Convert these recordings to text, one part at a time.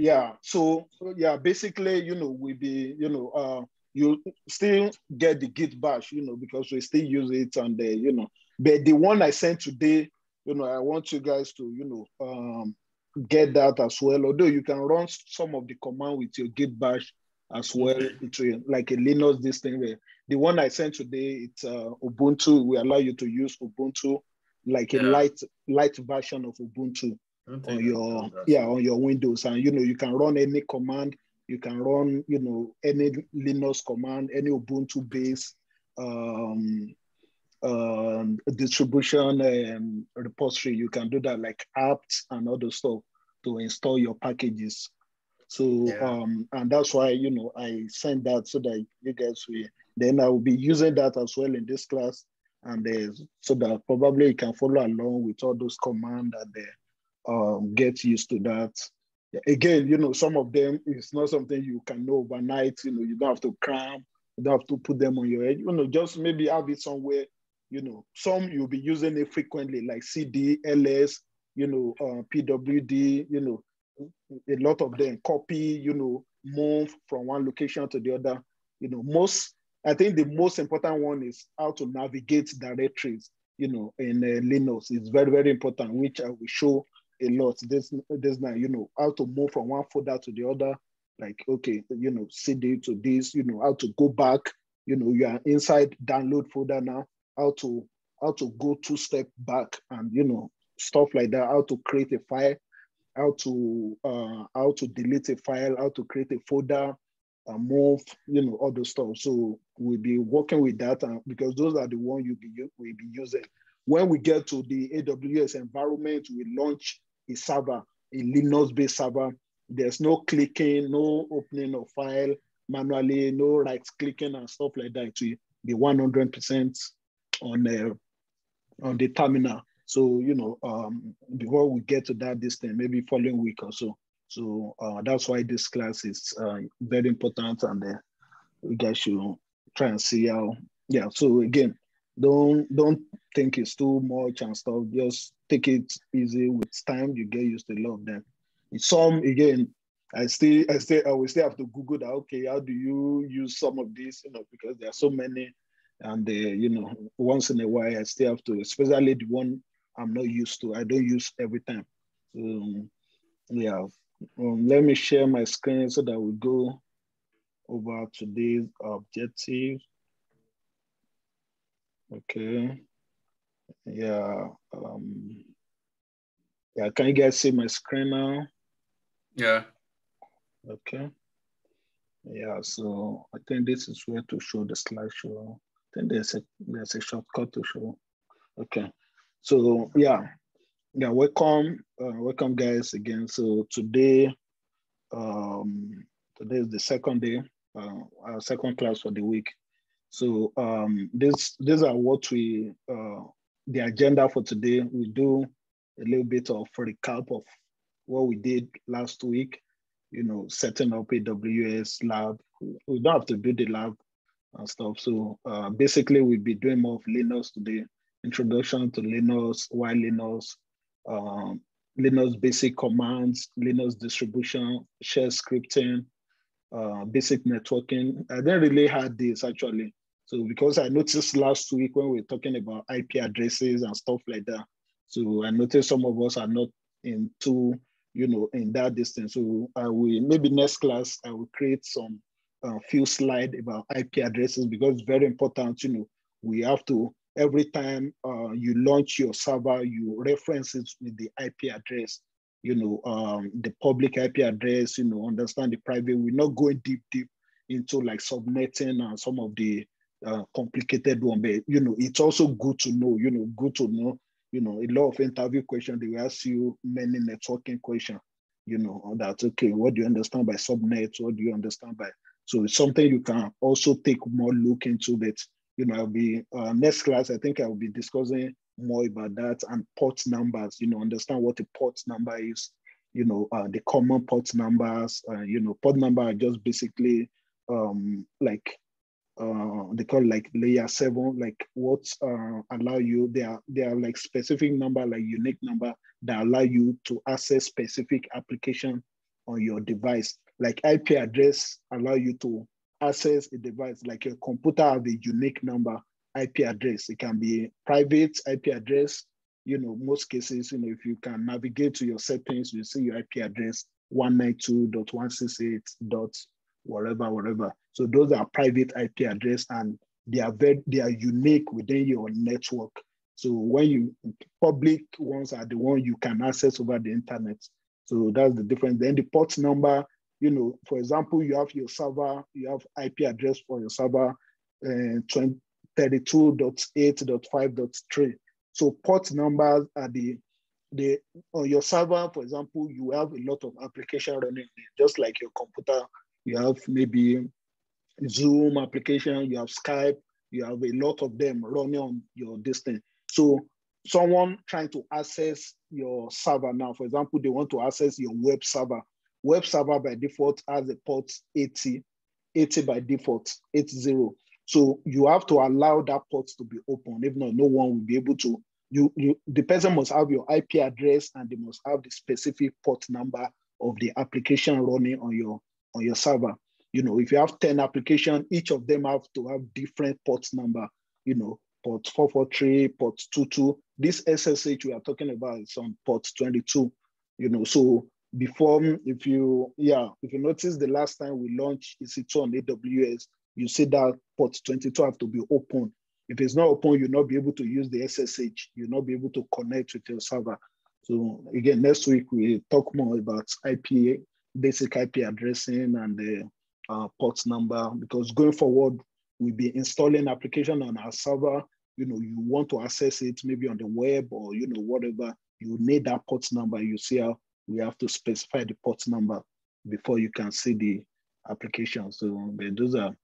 yeah. So yeah, basically, you know, we be, you know, uh, you still get the Git bash, you know, because we still use it and the, you know, but the one I sent today, you know, I want you guys to, you know, um, get that as well. Although you can run some of the command with your Git bash as well. It's like a Linux this thing where the one I sent today, it's uh, Ubuntu. We allow you to use Ubuntu like a light light version of Ubuntu on your yeah on your Windows, and you know you can run any command. You can run you know any Linux command, any Ubuntu based um, um, distribution um, repository. You can do that like apt and other stuff to install your packages. So Yeah. um, and that's why you know I sent that so that you guys will. Then I will be using that as well in this class, and uh, so that probably you can follow along with all those command and uh, um, get used to that. Again, you know, some of them is not something you can know overnight. You know, you don't have to cram, you don't have to put them on your head. You know, just maybe have it somewhere. You know, some you'll be using it frequently, like CD, LS, you know, uh, PWD. You know, a lot of them copy. You know, move from one location to the other. You know, most I think the most important one is how to navigate directories. You know, in uh, Linux is very very important, which I will show a lot this this now. You know, how to move from one folder to the other. Like okay, you know, CD to this. You know, how to go back. You know, you are inside download folder now. How to how to go two step back and you know stuff like that. How to create a file. How to uh, how to delete a file. How to create a folder uh, move, you know, all those stuff. So we'll be working with that uh, because those are the ones you be will be using. When we get to the AWS environment, we launch a server, a Linux-based server. There's no clicking, no opening of file manually, no right clicking and stuff like that. It will be 100% on the on the terminal. So you know, um, before we get to that, this thing maybe following week or so. So uh, that's why this class is uh, very important, and uh, we guys should try and see how. Yeah. So again, don't don't think it's too much and stuff. Just take it easy with time. You get used to a lot of them. Some again, I still I still I will still have to Google that. Okay, how do you use some of these? You know, because there are so many, and uh, you know, once in a while I still have to, especially the one I'm not used to. I don't use every time. So yeah. Um, let me share my screen so that we go over today's objective. Okay. Yeah. Um, yeah. Can you guys see my screen now? Yeah. Okay. Yeah. So I think this is where to show the slideshow. I think there's a there's a shortcut to show. Okay. So yeah, yeah. Welcome, uh, welcome guys again. So today, um, today is the second day, uh, our second class for the week. So um, this these are what we uh, the agenda for today. We do a little bit of recap of what we did last week. You know, setting up AWS lab. We don't have to build the lab and stuff. So uh, basically, we'll be doing more of Linux today. Introduction to Linux, why Linux, um, Linux basic commands, Linux distribution, shell scripting, uh, basic networking. I didn't really have this actually. So because I noticed last week when we were talking about IP addresses and stuff like that, so I noticed some of us are not into, you know, in that distance. So I will maybe next class I will create some uh, few slide about IP addresses because it's very important. You know, we have to every time uh, you launch your server, you reference it with the IP address. You know, um, the public IP address. You know, understand the private. We're not going deep, deep into like subnetting and some of the uh, complicated one, but you know, it's also good to know. You know, good to know. You know, a lot of interview questions they will ask you many networking questions. You know, that okay, what do you understand by subnet? What do you understand by so it's something you can also take more look into that. You know, I'll be uh, next class. I think I'll be discussing more about that and port numbers. You know, understand what a port number is. You know, uh, the common port numbers. Uh, you know, port number are just basically um, like uh, they call like layer seven, like what uh, allow you. They are they are like specific number, like unique number that allow you to access specific application on your device. Like IP address allow you to access a device, like your computer have a unique number IP address. It can be private IP address. You know, most cases, you know, if you can navigate to your settings, you see your IP address 192.168. whatever, whatever. So those are private IP address and they are very, they are unique within your network. So when you public ones are the one you can access over the internet. So that's the difference. Then the port number, you know, for example, you have your server, you have IP address for your server, uh, 32.8.5.3. So port numbers are the the on your server, for example, you have a lot of application running, just like your computer. You have maybe Zoom application, you have Skype, you have a lot of them running on your distance. So someone trying to access your server now, for example, they want to access your web server. Web server by default has a port 80, 80 by default, 80. So you have to allow that port to be open. If not, no one will be able to. You, you, the person must have your IP address and they must have the specific port number of the application running on your on your server. You know, if you have 10 applications, each of them have to have different port number, you know, port 443, port 22. This SSH we are talking about is on port 22, you know, so before, mm, if you, yeah, if you notice the last time we launched EC2 on AWS, you see that port 22 have to be open. If it's not open, you'll not be able to use the SSH. You'll not be able to connect with your server. So again, next week we talk more about IP, basic IP addressing and the uh, port number, because going forward, we'll be installing application on our server. You know, you want to access it maybe on the web or, you know, whatever, you need that port number. You see how we have to specify the port number before you can see the application. So those are,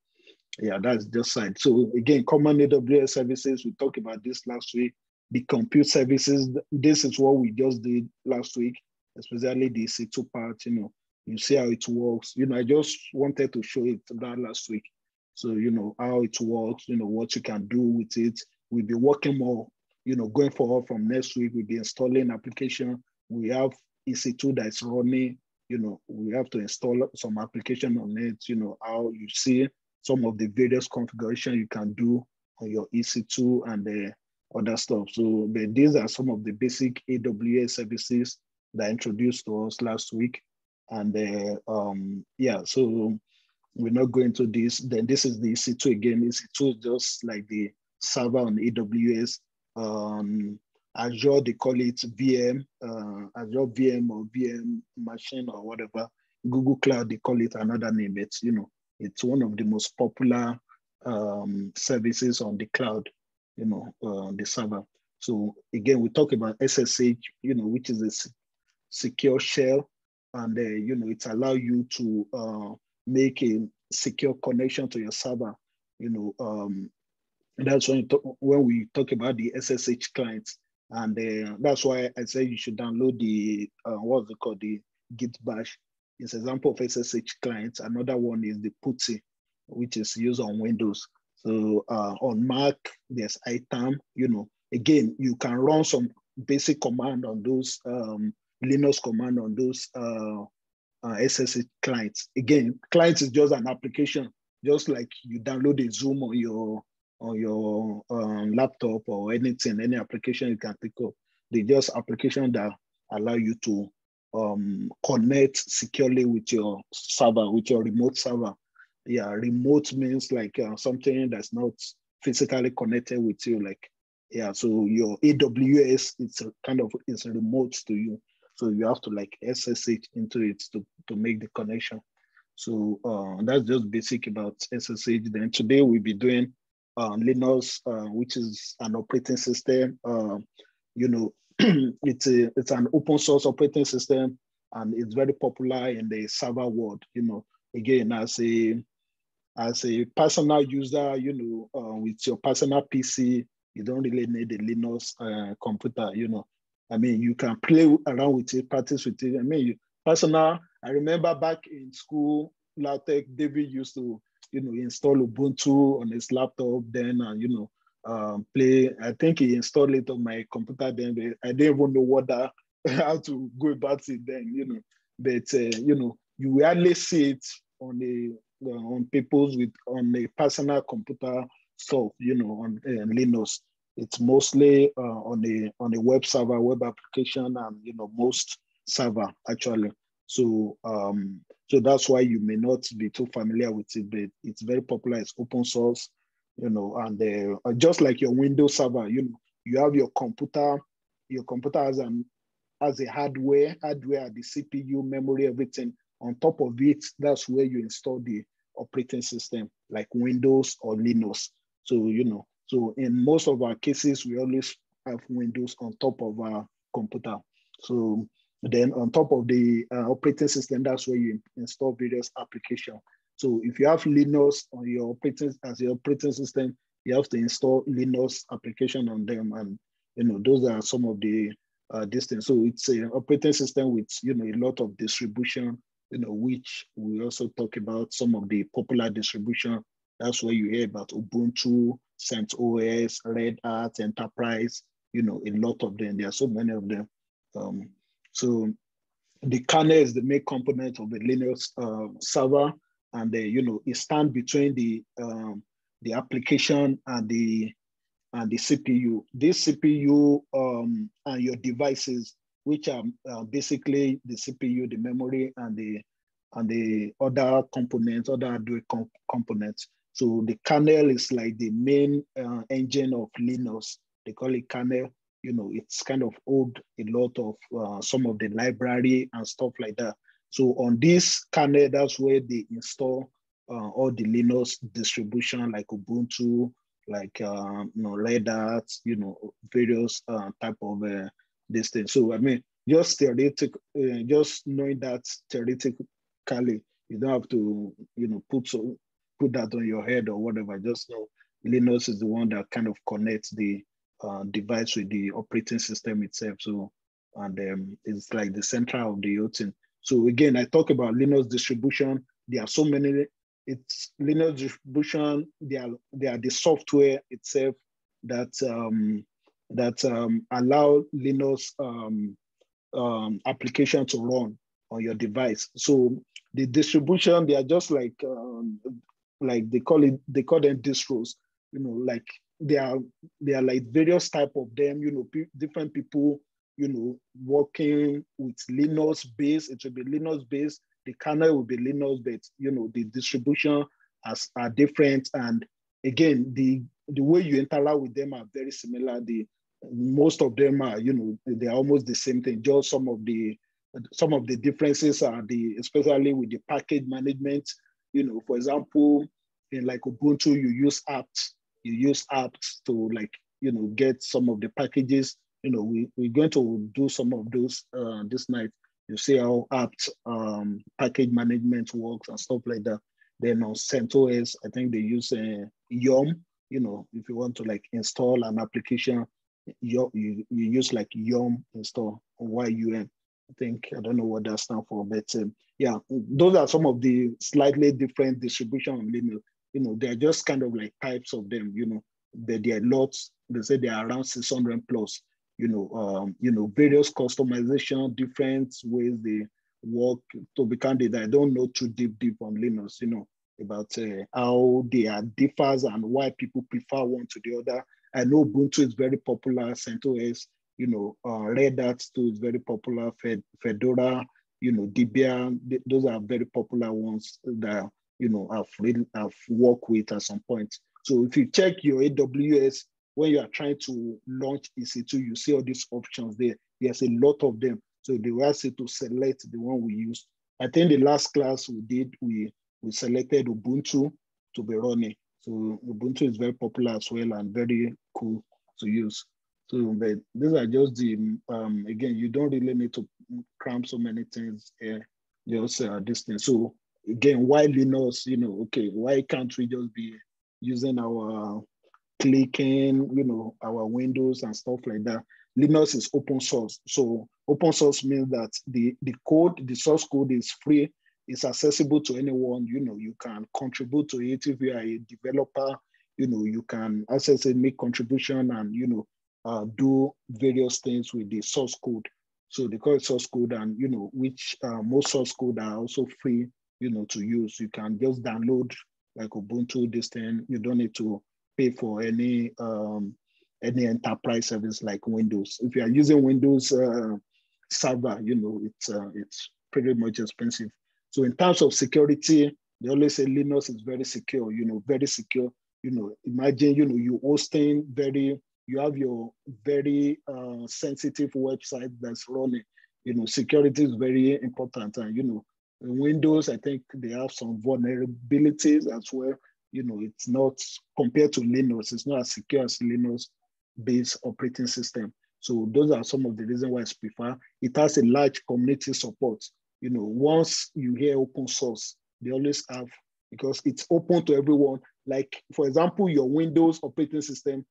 yeah, that's just side. So again, common AWS services, we talked about this last week. The compute services, this is what we just did last week, especially the C2 part, you know, you see how it works. You know, I just wanted to show it that last week. So, you know, how it works, you know, what you can do with it. We'll be working more, you know, going forward from next week, we'll be installing application. We have EC2 that's running, you know, we have to install some application on it, you know, how you see some of the various configuration you can do on your EC2 and the other stuff. So these are some of the basic AWS services that introduced to us last week. And uh, um, yeah, so we're not going to this. Then this is the EC2 again. EC2 is just like the server on AWS. Um, Azure, they call it VM, uh, Azure VM or VM machine or whatever. Google Cloud, they call it another name. It's, you know, it's one of the most popular um, services on the cloud, you know, uh, the server. So again, we talk about SSH, you know, which is a secure shell and uh, you know it allow you to uh, make a secure connection to your server. You know, um, that's when talk, when we talk about the SSH clients, and uh, that's why I say you should download the uh, what's it called the Git Bash. It's an example of SSH clients. Another one is the PuTTY, which is used on Windows. So uh, on Mac, there's iTerm. You know, again, you can run some basic command on those um, Linux command on those uh, uh, SSH clients. Again, clients is just an application, just like you download a Zoom on your on your um, laptop or anything, any application you can pick up. They just application that allow you to um, connect securely with your server, with your remote server. Yeah, remote means like uh, something that's not physically connected with you. Like, yeah, so your AWS, it's a kind of it's remote to you. So you have to like SSH into it to, to make the connection. So uh, that's just basic about SSH. Then today we'll be doing um, Linux, uh, which is an operating system. Uh, you know, it's a it's an open source operating system, and it's very popular in the server world. You know, again as a as a personal user, you know, uh, with your personal PC, you don't really need a Linux uh, computer. You know, I mean, you can play around with it, practice with it. I mean, you, personal, I remember back in school, LaTeX, David used to, you know, install Ubuntu on his laptop then and, you know, um, play. I think he installed it on my computer then. I didn't even know what that, how to go about it then, you know. but uh, you know, you rarely see it on the uh, on people's with on a personal computer stuff, you know, on uh, Linux. It's mostly uh, on the on the web server, web application, and you know most server actually. So um, so that's why you may not be too familiar with it, but it's very popular. It's open source, you know, and uh, just like your Windows server, you know, you have your computer. Your computer has an as a hardware, hardware, the CPU, memory, everything. On top of it, that's where you install the operating system, like Windows or Linux. So, you know, so in most of our cases, we always have Windows on top of our computer. So then on top of the uh, operating system, that's where you install various applications. So if you have Linux on your operating as your operating system, you have to install Linux application on them, and you know those are some of the uh. So it's an operating system with you know a lot of distribution, you know, which we also talk about some of the popular distribution. That's where you hear about Ubuntu, CentOS, Red Hat, Enterprise. You know, a lot of them. There are so many of them. Um, so the kernel is the main component of the Linux uh, server, and the, you know it stands between the um, the application and the and the CPU. This CPU um, and your devices, which are uh, basically the CPU, the memory, and the and the other components, other hardware com components. So the kernel is like the main uh, engine of Linux. They call it kernel. You know, it's kind of old a lot of uh, some of the library and stuff like that. So on this kernel, that's where they install uh, all the Linux distribution like Ubuntu, like uh, you know Red Hat, you know various uh, type of uh, this thing. So I mean, just theoretic, uh, just knowing that theoretically, you don't have to you know put so put that on your head or whatever. Just know Linux is the one that kind of connects the uh, device with the operating system itself. So and um, it's like the center of the whole thing. So again, I talk about Linux distribution. There are so many it's Linux distribution. They are they are the software itself that um, that um, allow Linux um, um, application to run on your device. So the distribution they are just like um, like they call it they call them distros. You know, like they are they are like various type of them. You know, different people. You know, working with Linux base. It will be Linux based the kernel will be Linux, but you know the distribution as are different. And again, the the way you interact with them are very similar. The most of them are, you know, they're almost the same thing. Just some of the some of the differences are the especially with the package management. You know, for example, in like Ubuntu, you use apt, you use apt to like you know get some of the packages. You know, we, we're going to do some of those uh, this night you see how apt um, package management works and stuff like that. Then on CentOS, I think they use uh, Yum. You know, if you want to like install an application, you, you, you use like Yum install Y-U-M. I think, I don't know what that stands for, but um, yeah, those are some of the slightly different distribution on Linux. You know, they're just kind of like types of them, you know, but there are lots, they say they are around 600 plus you know, um, you know, various customization, different ways they work. To be candid, I don't know too deep, deep on Linux, you know, about uh, how they are differs and why people prefer one to the other. I know Ubuntu is very popular, CentOS, you know, uh, Red Hat too is very popular, Fed, Fedora, you know, Debian, those are very popular ones that, you know, I've, I've worked with at some point. So if you check your AWS when you are trying to launch EC2, you see all these options there. There's a lot of them. So they were asked to select the one we use. I think the last class we did, we, we selected Ubuntu to be running. So Ubuntu is very popular as well and very cool to use. So but these are just the, um, again, you don't really need to cram so many things here, just uh, this thing. So again, why Linux, you know, okay, why can't we just be using our clicking, you know, our windows and stuff like that. Linux is open source. So open source means that the, the code, the source code is free, it's accessible to anyone. You know, you can contribute to it if you are a developer, you know, you can access it, make contribution and, you know, uh, do various things with the source code. So they call it source code, and you know, which uh, most source code are also free, you know, to use. You can just download like Ubuntu, this thing. You don't need to pay for any um, any enterprise service like Windows. If you are using Windows uh, server, you know, it's uh, it's pretty much expensive. So in terms of security, they always say Linux is very secure, you know, very secure. You know, imagine, you know, you hosting very, you have your very uh, sensitive website that's running. You know, security is very important. And, you know, in Windows, I think they have some vulnerabilities as well. You know, it's not compared to Linux, it's not as secure as Linux based operating system. So those are some of the reasons why I prefer. It has a large community support. You know, once you hear open source, they always have because it's open to everyone. Like for example, your Windows operating system,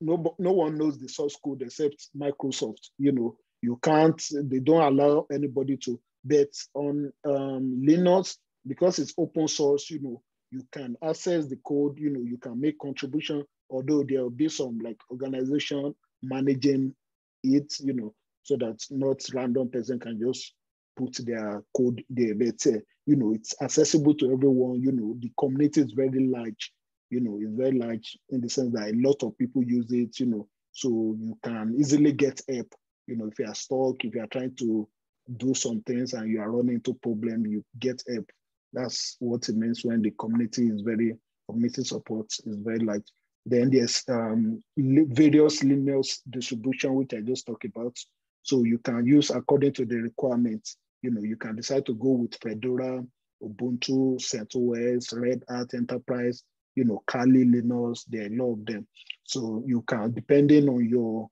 no, no one knows the source code except Microsoft. You know, you can't, they don't allow anybody to bet on um, Linux because it's open source, you know, you can access the code, you know, you can make contribution, although there will be some like organization managing it, you know, so that not random person can just put their code there. But uh, you know, it's accessible to everyone. You know, the community is very large. You know, it's very large in the sense that a lot of people use it. You know, so you can easily get help. You know, if you are stuck, if you are trying to do some things and you are running into problem, you get help. That's what it means when the community is very community support is very large. Then there's um, various Linux distribution, which I just talked about. So you can use according to the requirements. You know, you can decide to go with Fedora, Ubuntu, CentOS, Red Hat Enterprise, you know, Kali, Linux, there are a lot of them. So you can, depending on your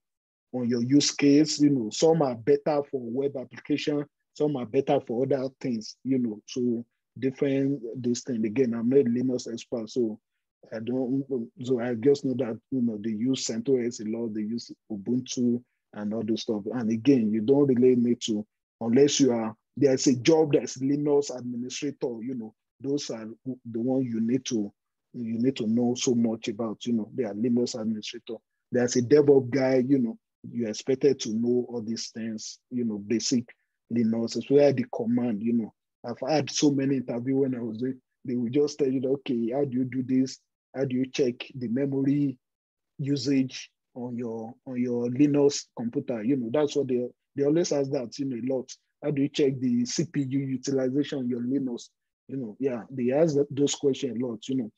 on your use case, you know, some are better for web application, some are better for other things, you know. So different this thing. Again, I'm not Linux expert, so I don't so I just know that you know they use CentOS a lot, they use Ubuntu, and all those stuff. And again, you don't really need to, unless you are, there's a job that's Linux administrator, you know, those are the ones you need to, you need to know so much about, you know, they are Linux administrator. There's a DevOps guy, you know, you're expected to know all these things, you know, basic Linux, especially the command, you know. I've had so many interviews when I was there, they will just tell you, okay, how do you do this? How do you check the memory usage? on your on your Linux computer. You know, that's what they they always ask that, you know, a lot. How do you check the CPU utilization on your Linux? You know, yeah, they ask those questions a lot, you know,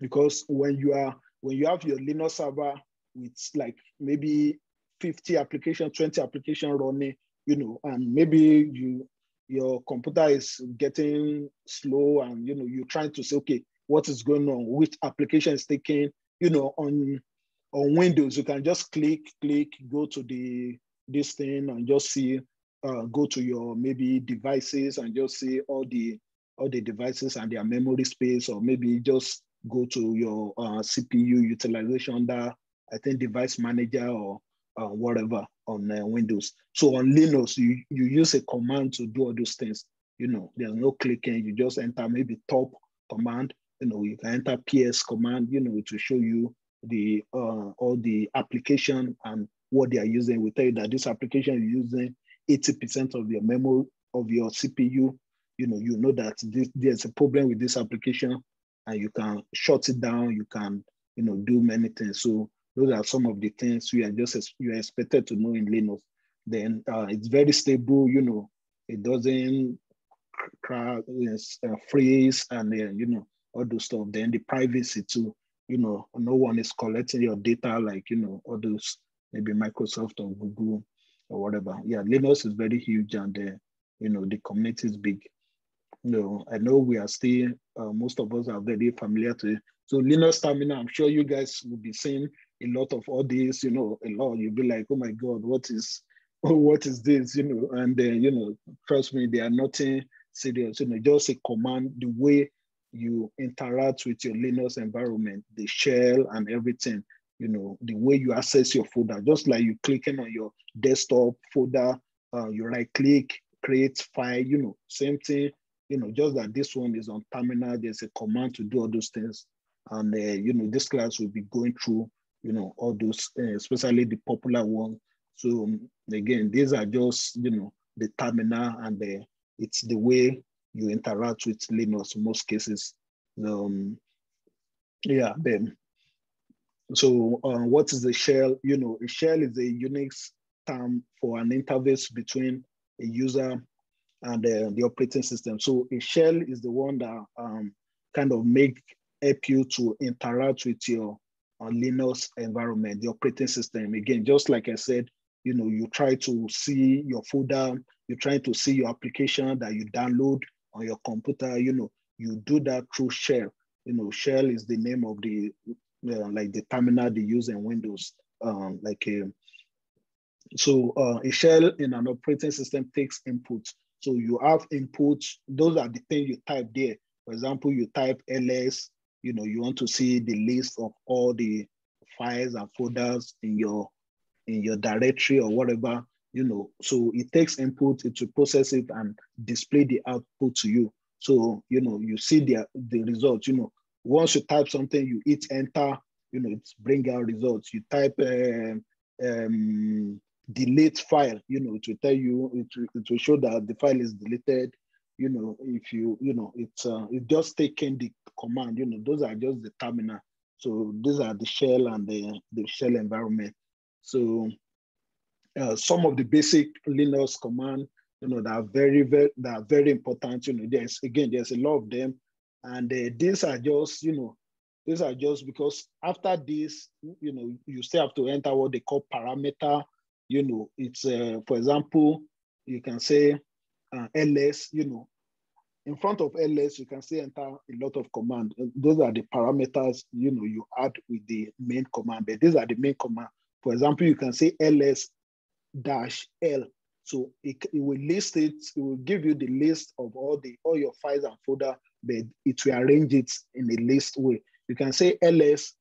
because when you are when you have your Linux server with like maybe 50 application, 20 application running, you know, and maybe you your computer is getting slow and you know you're trying to say, okay, what is going on? Which application is taking, you know, on on Windows, you can just click, click, go to the this thing and just see, uh, go to your maybe devices and just see all the all the devices and their memory space, or maybe just go to your uh, CPU utilization that I think device manager or uh, whatever on uh, Windows. So on Linux, you, you use a command to do all those things. You know, there's no clicking. You just enter maybe top command. You know, you can enter PS command. You know, to show you the uh, all the application and what they are using. We tell you that this application is using 80% of your memory of your CPU. You know, you know that this, there's a problem with this application and you can shut it down. You can, you know, do many things. So those are some of the things you are just you are expected to know in Linux. Then uh, it's very stable. You know, it doesn't uh, freeze, and uh, you know all those stuff. Then the privacy too you know, no one is collecting your data like, you know, all those maybe Microsoft or Google or whatever. Yeah, Linux is very huge and, uh, you know, the community is big. Know, I know we are still, uh, most of us are very familiar to it. So Linux Terminal, I'm sure you guys will be seeing a lot of all these, you know, a lot. You'll be like, oh my God, what is, oh, what is this, you know? And then, you know, trust me, they are nothing serious, you know, just a command, the way you interact with your Linux environment, the shell and everything, you know, the way you access your folder, just like you clicking on your desktop folder, uh, you right click, create file, you know, same thing, you know, just that this one is on terminal, there's a command to do all those things. And, uh, you know, this class will be going through, you know, all those, uh, especially the popular one. So um, again, these are just, you know, the terminal and the, it's the way you interact with Linux in most cases. Um, yeah, then. So uh, what is the shell? You know, a shell is a Unix term for an interface between a user and uh, the operating system. So a shell is the one that um, kind of make help you to interact with your uh, Linux environment, the operating system. Again, just like I said, you know, you try to see your folder, you try to see your application that you download on your computer, you know, you do that through shell. You know, shell is the name of the, uh, like the terminal they use in Windows, um, like a, so uh, a shell in an operating system takes input. So you have inputs, those are the things you type there. For example, you type ls, you know, you want to see the list of all the files and folders in your in your directory or whatever, you know. So it takes input, it will process it and display the output to you. So, you know, you see the, the results, you know, once you type something, you hit enter, you know, it's bring out results. You type um, um, delete file, you know, it will tell you, it will, it will show that the file is deleted. You know, if you, you know, it's uh, it just taking the command, you know, those are just the terminal. So these are the shell and the, the shell environment. So uh, some of the basic Linux command, you know, that are very, very, that are very important. You know, there's again, there's a lot of them, and uh, these are just, you know, these are just because after this, you know, you still have to enter what they call parameter. You know, it's uh, for example, you can say uh, ls. You know, in front of ls, you can say enter a lot of command. Those are the parameters. You know, you add with the main command, but these are the main command. For example, you can say ls dash L. So it, it will list it, it will give you the list of all the all your files and folder, but it will arrange it in a list way. You can say ls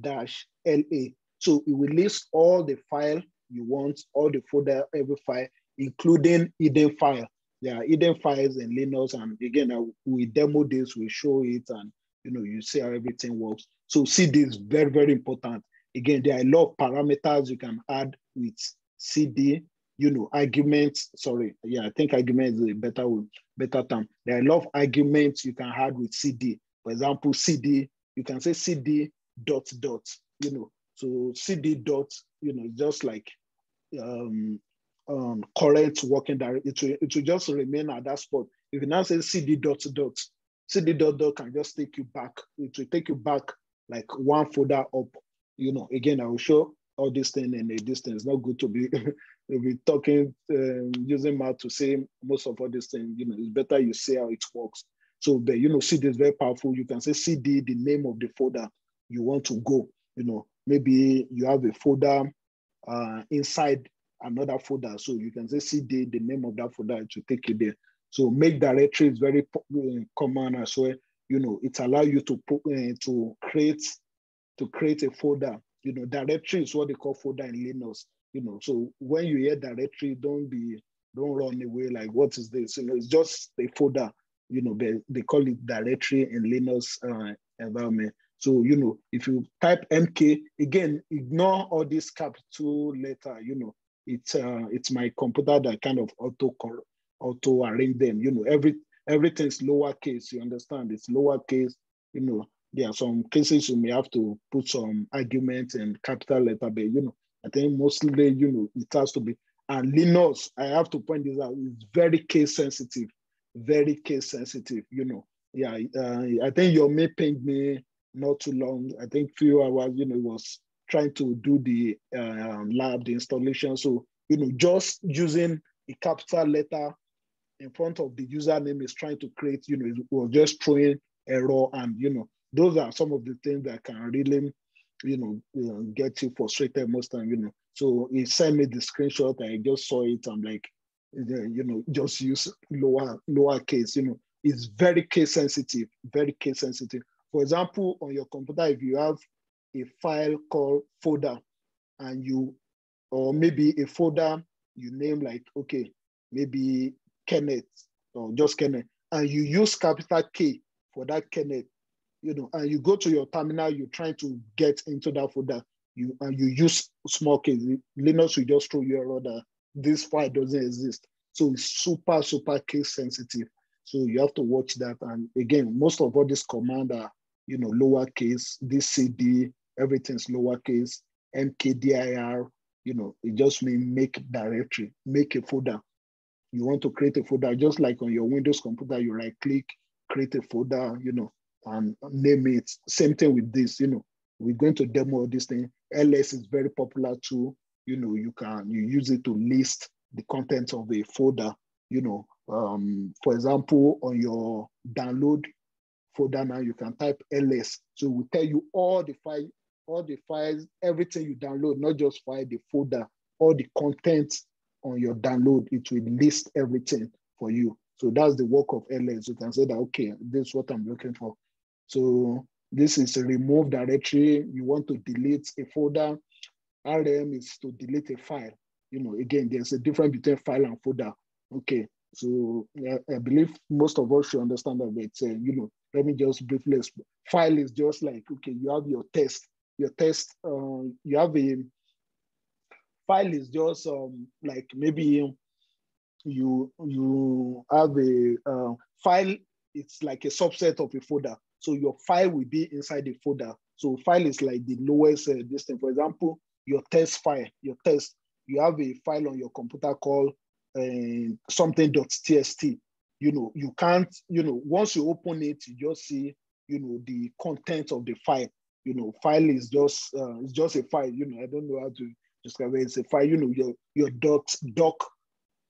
dash LA. So it will list all the file you want, all the folder, every file, including hidden file. Are hidden files in Linux, and again, uh, we demo this, we show it, and you know, you see how everything works. So CD is very, very important. Again, there are a lot of parameters you can add with CD, you know, arguments. Sorry, yeah, I think argument is a better word, better term. There are a lot of arguments you can add with CD. For example, CD, you can say CD dot dot, you know. So CD dot, you know, just like um, um, current working directory, it will, it will just remain at that spot. If you now say CD dot dot, CD dot dot can just take you back. It will take you back like one folder up. You know, again, I will show all these things in a distance. Not good to be be talking um, using mouth to say most of all these things. You know, it's better you see how it works. So, but you know, CD is very powerful. You can say CD, the name of the folder you want to go. You know, maybe you have a folder uh, inside another folder. So you can say CD, the name of that folder to take you there. So make directory is very uh, common as well. You know, it allows you to uh, to create to create a folder you know, directory is what they call folder in Linux. You know, so when you hear directory, don't be don't run away like what is this? You know, it's just a folder. You know, they, they call it directory in Linux uh, environment. So you know, if you type MK again, ignore all this capital letter. You know, it's uh, it's my computer that kind of auto auto arrange them. You know, every everything's lowercase. You understand? It's lowercase. You know, there are some cases you may have to put some arguments and capital letter, but you know, I think mostly, you know, it has to be. And Linux, I have to point this out, is very case sensitive, very case sensitive, you know. Yeah, uh, I think your may pinged me not too long. I think few hours, you know, was trying to do the uh, lab, the installation. So, you know, just using a capital letter in front of the username is trying to create, you know, it was just throwing error and, you know, those are some of the things that can really, you know, you know get you frustrated most time, you know. So he sent me the screenshot. I just saw it. I'm like, you know, just use lower lower case. You know, it's very case sensitive. Very case sensitive. For example, on your computer, if you have a file called folder, and you, or maybe a folder you name like okay, maybe Kenneth or just Kenneth, and you use capital K for that Kenneth, you know, and you go to your terminal, you're trying to get into that folder, you and you use small k, Linux will just throw you error that this file doesn't exist. So it's super, super case sensitive. So you have to watch that. And again, most of all these command are, you know, lowercase, this CD, everything's lowercase, mkdir, you know, it just means make directory, make a folder. You want to create a folder, just like on your Windows computer, you right click, create a folder, you know, and name it. Same thing with this, you know, we're going to demo this thing. ls is very popular too. You know, you can, you use it to list the contents of a folder, you know, um, for example, on your download folder now, you can type ls. So we tell you all the file, all the files, everything you download, not just file, the folder, all the contents on your download, it will list everything for you. So that's the work of ls. You can say that, okay, this is what I'm looking for. So this is a remove directory. You want to delete a folder. RM is to delete a file. You know, again, there's a difference between file and folder. Okay, so I believe most of us should understand that. But uh, you know, let me just briefly. File is just like okay, you have your test. Your test. Uh, you have a file is just um, like maybe you you have a uh, file. It's like a subset of a folder. So your file will be inside the folder. So file is like the lowest uh, distance. For example, your test file, your test, you have a file on your computer called uh, something.txt. You know, you can't, you know, once you open it, you just see, you know, the content of the file. You know, file is just, uh, it's just a file. You know, I don't know how to describe it. It's a file. You know, your your docs, doc,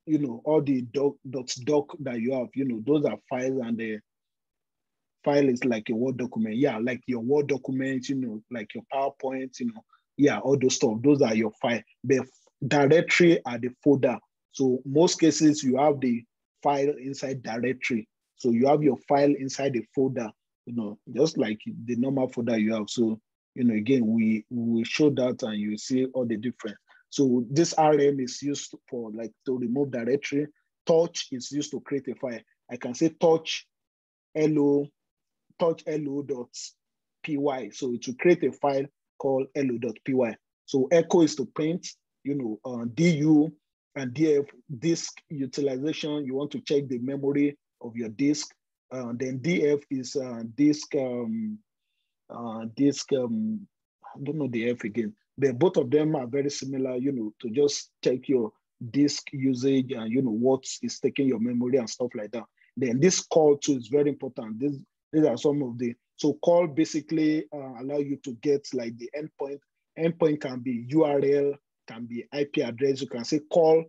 you know, all the doc, docs, doc that you have. You know, those are files, and the file is like a Word document. Yeah, like your Word document, you know, like your PowerPoint, you know, yeah, all those stuff. Those are your file. The directory are the folder. So most cases you have the file inside directory. So you have your file inside the folder, you know, just like the normal folder you have. So, you know, again, we we show that and you see all the difference. So this RM is used for like to remove directory. Touch is used to create a file. I can say touch lo touch lo.py. So to create a file called lo.py. So echo is to print, you know, uh, du and df disk utilization. You want to check the memory of your disk. Uh, then df is uh, disk, um, uh, disk, um, I don't know the F again, but both of them are very similar, you know, to just check your disk usage and, you know, what is taking your memory and stuff like that. Then this curl too is very important. This these are some of the, so curl basically uh, allow you to get like the endpoint. Endpoint can be URL, can be IP address. You can say curl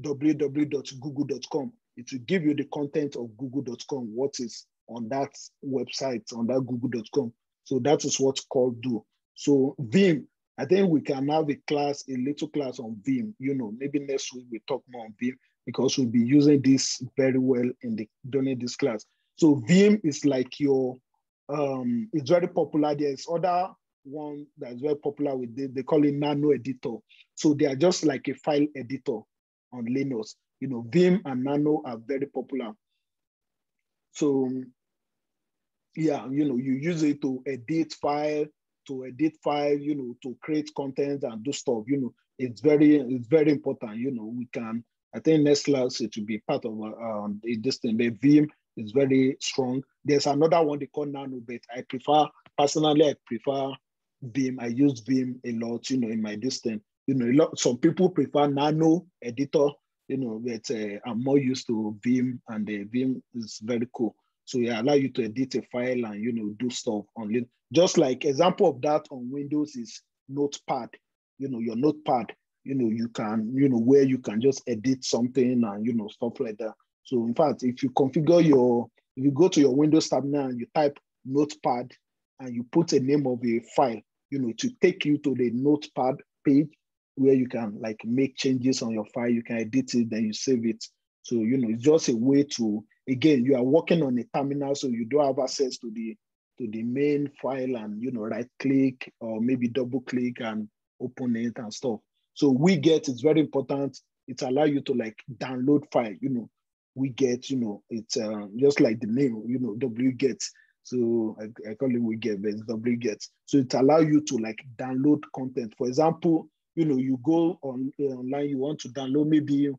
www.google.com. It will give you the content of google.com, what is on that website, on that google.com. So that is what curl do. So Vim, I think we can have a class, a little class on Vim. You know, maybe next week we talk more on Vim because we'll be using this very well in the during this class. So Vim is like your, um, it's very popular. There's other one that's very popular with this. They call it Nano Editor. So they are just like a file editor on Linux. You know, Vim and Nano are very popular. So yeah, you know, you use it to edit file, to edit file, you know, to create content and do stuff. You know, it's very, it's very important. You know, we can. I think next class it will be part of um, this thing. Vim is very strong. There's another one they call Nano, but I prefer personally. I prefer Vim. I use Vim a lot. You know, in my distance. You know, a lot. Some people prefer Nano editor. You know, but uh, I'm more used to Vim, and the Vim is very cool. So it allow you to edit a file and you know do stuff on it. Just like example of that on Windows is Notepad. You know, your Notepad. You know, you can you know where you can just edit something and you know stuff like that. So in fact, if you configure your, if you go to your Windows terminal and you type Notepad and you put a name of a file, you know, to take you to the Notepad page where you can like make changes on your file, you can edit it, then you save it. So, you know, it's just a way to, again, you are working on a terminal, so you don't have access to the to the main file and, you know, right click or maybe double click and open it and stuff. So wget is very important. It allows you to like download file, you know, we get, you know, it's uh, just like the name, you know, wget. So I, I call it WeGet, but it's WGet. So it allow you to like download content. For example, you know, you go on uh, online, you want to download maybe,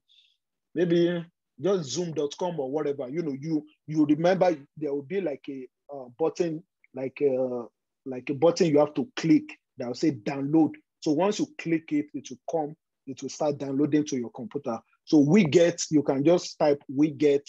maybe just zoom.com or whatever, you know, you you remember there will be like a uh, button, like a, like a button you have to click that will say download. So once you click it, it will come, it will start downloading to your computer. So WeGet, you can just type WeGet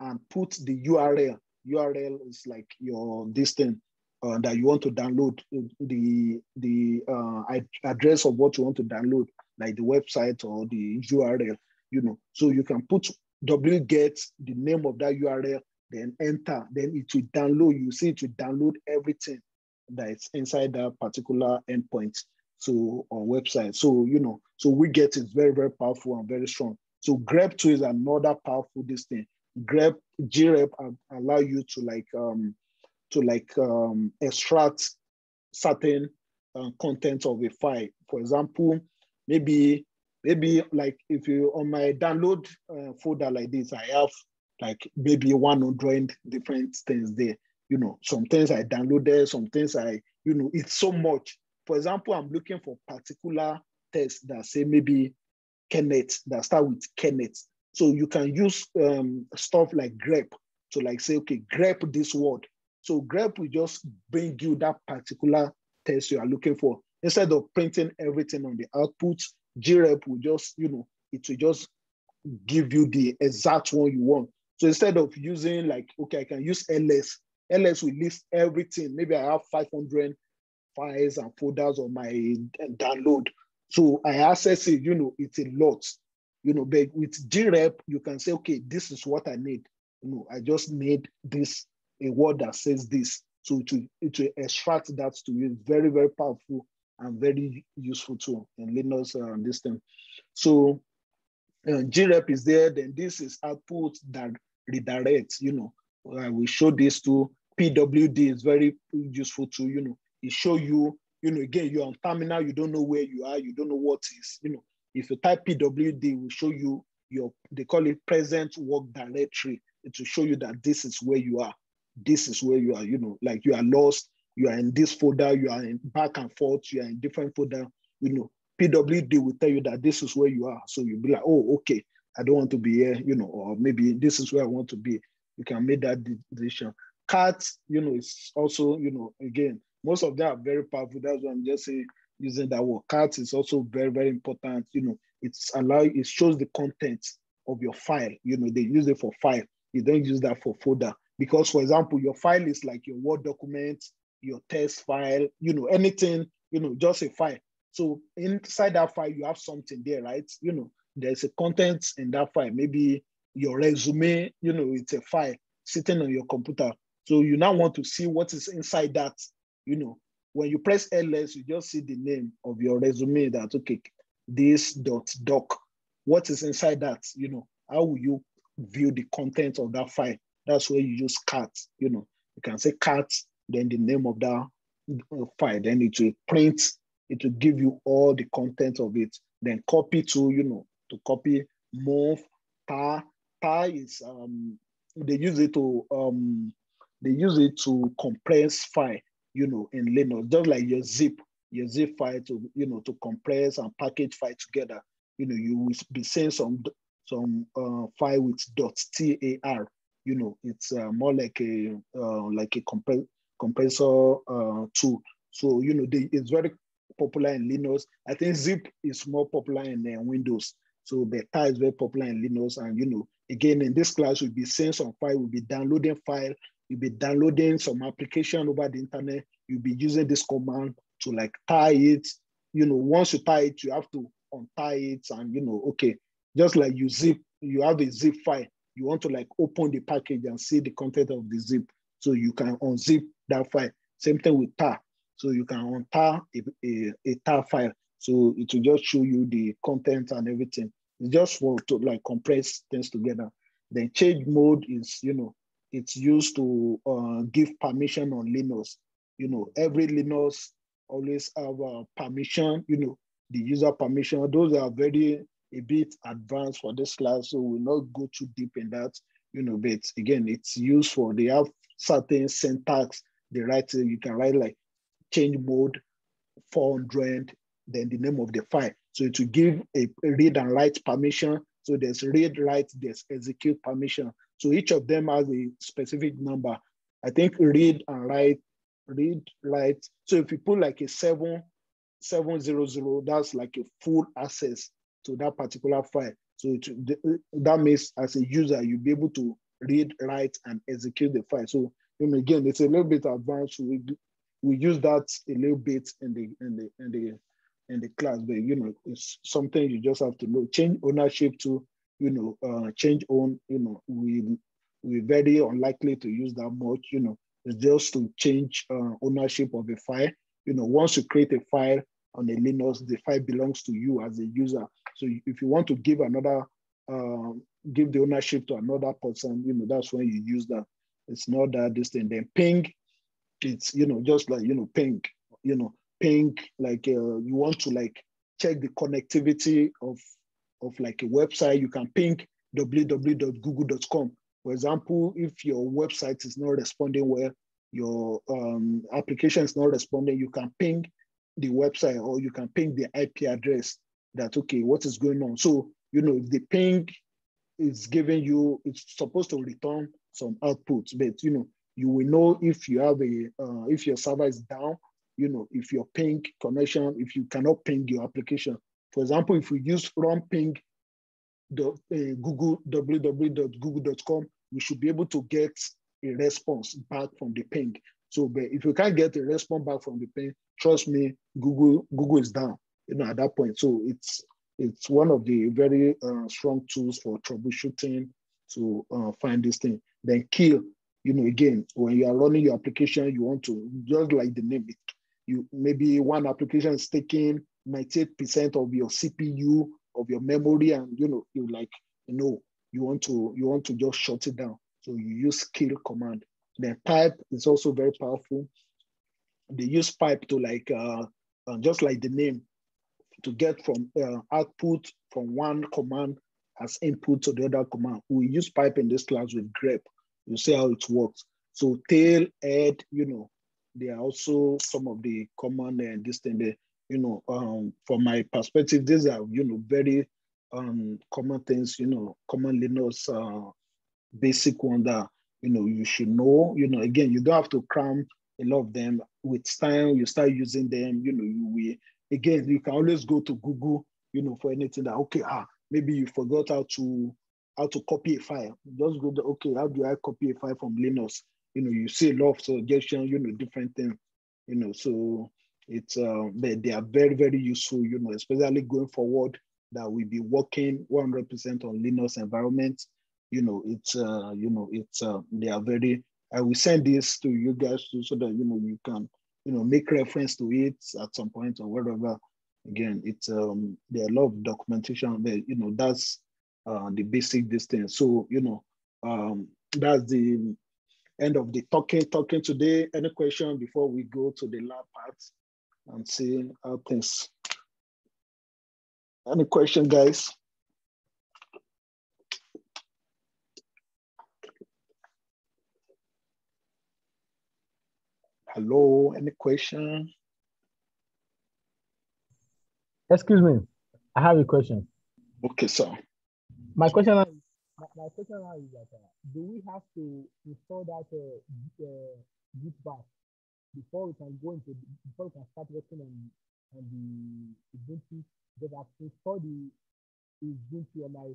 and put the URL. URL is like your distance uh, that you want to download the the uh, address of what you want to download, like the website or the URL. You know, so you can put wget the name of that URL, then enter, then it will download. You see, it will download everything that's inside that particular endpoint. So on website. So you know, so wget is very very powerful and very strong. So Grab2 is another powerful this thing. grep grep allow you to like um to like um extract certain uh, content of a file. For example, maybe maybe like if you on my download uh, folder like this, I have like maybe 100 different things there. You know, some things I downloaded, some things I, you know, it's so much. For example, I'm looking for particular tests that say maybe Kenneth, that start with Kenneth. So you can use um, stuff like grep to like say, okay, grep this word. So grep will just bring you that particular test you are looking for. Instead of printing everything on the output, grep will just, you know, it will just give you the exact one you want. So instead of using like, okay, I can use ls, ls will list everything. Maybe I have 500 files and folders on my download. So I access it, you know, it's a lot, you know, but with grep, you can say, okay, this is what I need. You know, I just need this, a word that says this. So to, to extract that to you very, very powerful and very useful tool in Linux uh, this thing. So uh, grep is there, then this is output that redirects, you know, uh, we show this to PWD is very useful to, you know, it show you you know, again, you're on terminal, you don't know where you are, you don't know what is, you know, if you type PWD, will show you your, they call it present work directory. It will show you that this is where you are. This is where you are, you know, like you are lost, you are in this folder, you are in back and forth, you are in different folder, you know, PWD will tell you that this is where you are. So you'll be like, oh, okay, I don't want to be here, you know, or maybe this is where I want to be. You can make that decision. Cat, you know, it's also, you know, again, most of them are very powerful. That's why I'm just saying using that word. Cat is also very, very important. You know, it's allow it shows the content of your file. You know, they use it for file. You don't use that for folder. Because, for example, your file is like your Word document, your test file, you know, anything, you know, just a file. So inside that file, you have something there, right? You know, there's a content in that file. Maybe your resume, you know, it's a file sitting on your computer. So you now want to see what is inside that you know, when you press ls, you just see the name of your resume that, okay, this dot doc. What is inside that? You know, how will you view the content of that file? That's where you use cat, you know, you can say cat, then the name of that uh, file, then it will print, it will give you all the content of it. Then copy to, you know, to copy, move, tar. Tar is, um, they use it to, um, they use it to compress file you know, in Linux, just like your zip, your zip file to, you know, to compress and package file together. You know, you will be seeing some some uh, file with .tar. You know, it's uh, more like a uh, like a comp- compressor uh, tool. So you know, they, it's very popular in Linux. I think zip is more popular in uh, Windows. So the tar is very popular in Linux, and you know, again in this class we'll be seeing some file, we'll be downloading file You'll be downloading some application over the internet. You'll be using this command to like tie it. You know, once you tie it, you have to untie it and, you know, okay, just like you zip, you have a zip file. You want to like open the package and see the content of the zip. So you can unzip that file. Same thing with tar. So you can untar a, a, a tar file. So it will just show you the content and everything. It's just for to like compress things together. Then change mode is, you know, it's used to uh, give permission on Linux. You know, every Linux always have a permission, you know, the user permission. Those are very a bit advanced for this class, so we'll not go too deep in that, you know, but again, it's useful. They have certain syntax, the right, you can write like change mode 400, then the name of the file. So to give a read and write permission. So there's read, write, there's execute permission. So each of them has a specific number. I think read and write, read, write. So if you put like a seven, 700, that's like a full access to that particular file. So it, that means as a user, you'll be able to read, write, and execute the file. So again, it's a little bit advanced. We we use that a little bit in the in the in the in the class, but you know, it's something you just have to know. Change ownership to, you know, uh, change own. You know, we we're very unlikely to use that much. You know, it's just to change uh, ownership of a file. You know, once you create a file on a Linux, the file belongs to you as a user. So if you want to give another, uh, give the ownership to another person, you know, that's when you use that. It's not that this thing. Then ping, it's, you know, just like, you know, ping, you know, ping, like uh, you want to like check the connectivity of, of like a website, you can ping www.google.com. For example, if your website is not responding well, your um, application is not responding, you can ping the website or you can ping the IP address that, okay, what is going on? So, you know, if the ping is giving you, it's supposed to return some outputs, but, you know, you will know if you have a, uh, if your server is down, you know, if your ping connection, if you cannot ping your application. For example, if we use run ping the uh, Google www.google.com, we should be able to get a response back from the ping. So, but if you can't get a response back from the ping, trust me, Google Google is down. You know, at that point. So it's it's one of the very uh, strong tools for troubleshooting to uh, find this thing. Then kill. You know, again, when you are running your application, you want to just like the name. It, you maybe one application is taking 98% of your CPU of your memory, and you know, you like, you know, you want to you want to just shut it down. So you use kill command. Then pipe is also very powerful. They use pipe to like uh, uh, just like the name to get from uh, output from one command as input to the other command. We use pipe in this class with grep. You see how it works. So tail, head, you know, they are also some of the common and this thing. They, you know, um, from my perspective, these are you know very um, common things. You know, common Linux uh, basic one that you know you should know. You know, again, you don't have to cram a lot of them. With time, you start using them. You know, you will again, you can always go to Google, you know, for anything that, okay, ah, maybe you forgot how to how to copy a file. Just go to, okay, how do I copy a file from Linux? You know, you see a lot of suggestions, you know, different things, you know, so it's, uh, they, they are very, very useful, you know, especially going forward that we be working 100% on Linux environment. You know, it's, uh, you know, it's, uh, they are very, I will send this to you guys so that, you know, you can you know, make reference to it at some point or whatever. Again, it's um, there are a lot of documentation there. You know, that's uh, the basic distance. So you know, um, that's the end of the talking talking today. Any question before we go to the lab part and see how things. Any question, guys? Hello, any question? Excuse me, I have a question. Okay, sir. My question, my, my question is that uh, do we have to install that uh, uh, before we can go into before we can start working on on the Ubuntu? Because I've installed the Ubuntu on my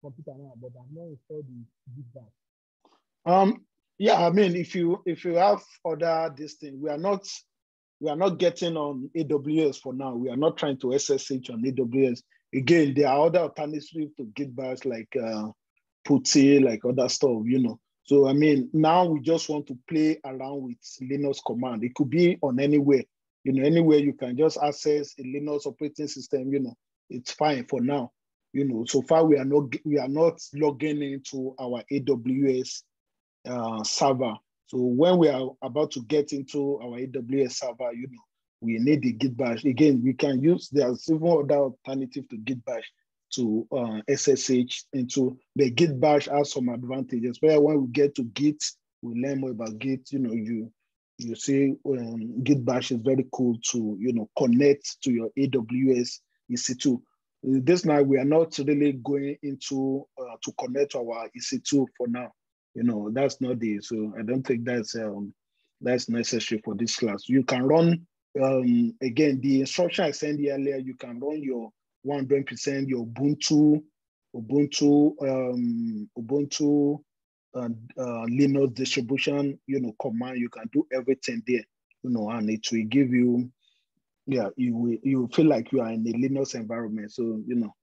computer now, but I've not installed the bash. Um, yeah, I mean, if you if you have other this thing, we are not we are not getting on AWS for now. We are not trying to SSH on AWS. Again, there are other alternatives to Git bash like uh, PuTTY, like other stuff, you know. So I mean, now we just want to play around with Linux command. It could be on anywhere, you know, anywhere you can just access a Linux operating system. You know, it's fine for now. You know, so far we are not we are not logging into our AWS uh, server. So when we are about to get into our AWS server, you know, we need the Git bash. Again, we can use, there's even other alternative to Git bash to uh, SSH into the Git bash has some advantages. Where when we get to Git we learn more about Git, you know, you you see um, Git Bash is very cool to, you know, connect to your AWS EC2. This night we are not really going into uh, to connect our EC2 for now. You know, that's not the, so I don't think that's um, that's necessary for this class. You can run, um, again, the instruction I sent earlier, you can run your 100% your Ubuntu, Ubuntu, um, Ubuntu uh, uh, Linux distribution, you know, command, you can do everything there, you know, and it will give you, yeah, you will, you feel like you are in a Linux environment. So, you know,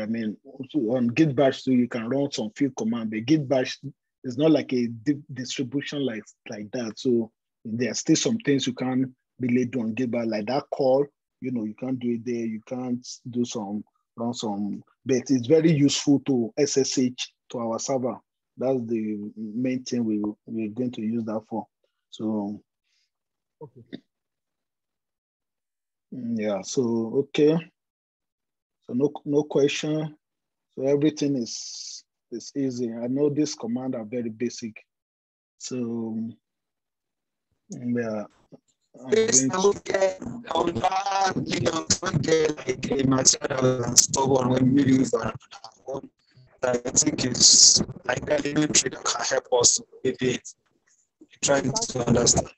I mean, also on Git Bash, so you can run some few command, but Git Bash is not like a di distribution like, like that. So there are still some things you can't really do on Git Bash, like that call, you know, you can't do it there. You can't do some, run some, but it's very useful to SSH to our server that's the main thing we we're going to use that for. So okay. Yeah, so okay. So no no question. So everything is is easy. I know this command are very basic. So yeah. This okay, on that, you know, like and stuff on when you use that one. I think is like elementary that can help us with it. Trying to understand.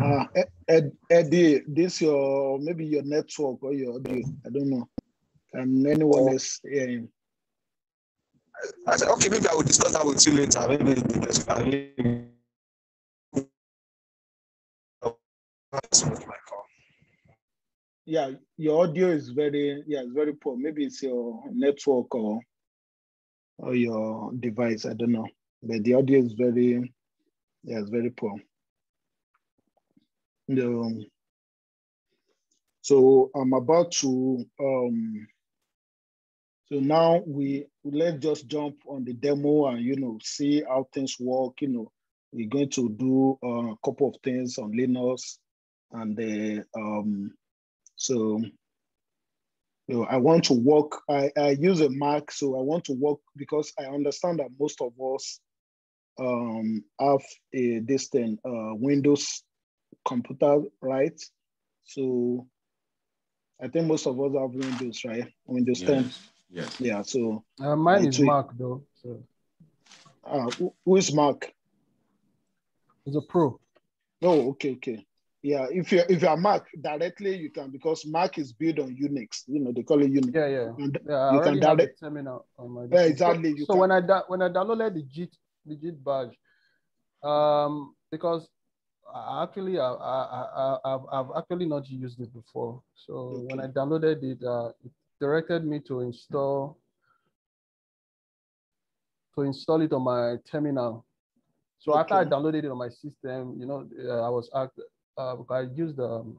Uh, Ed, Eddie, this your maybe your network or your audio. I don't know. Can anyone oh. else hearing? I said, okay, maybe I will discuss that with you later. Maybe I my call yeah, your audio is very, yeah, it's very poor. Maybe it's your network or or your device. I don't know, but the audio is very, yeah, it's very poor. The, so I'm about to. um So now we let's just jump on the demo and you know see how things work. You know, we're going to do a couple of things on Linux and the um so you know, I want to work, I, I use a Mac, so I want to work because I understand that most of us um, have a distant uh, Windows computer, right? So I think most of us have Windows, right? Windows yes. 10. Yes. Yeah, so. Uh, mine is Mac though. So. Uh, who, who is Mac? It's a Pro. Oh, okay, okay. Yeah, if you if you're Mac directly, you can because Mac is built on Unix. You know they call it Unix. Yeah, yeah. And yeah you can direct terminal on my. Yeah, exactly. So, so when I when I downloaded the Git the Git Bash, um, because actually I, I, I, I've actually not used it before. So okay. when I downloaded it, uh, it directed me to install to install it on my terminal. So okay. after I downloaded it on my system, you know, uh, I was asked, uh, I used um,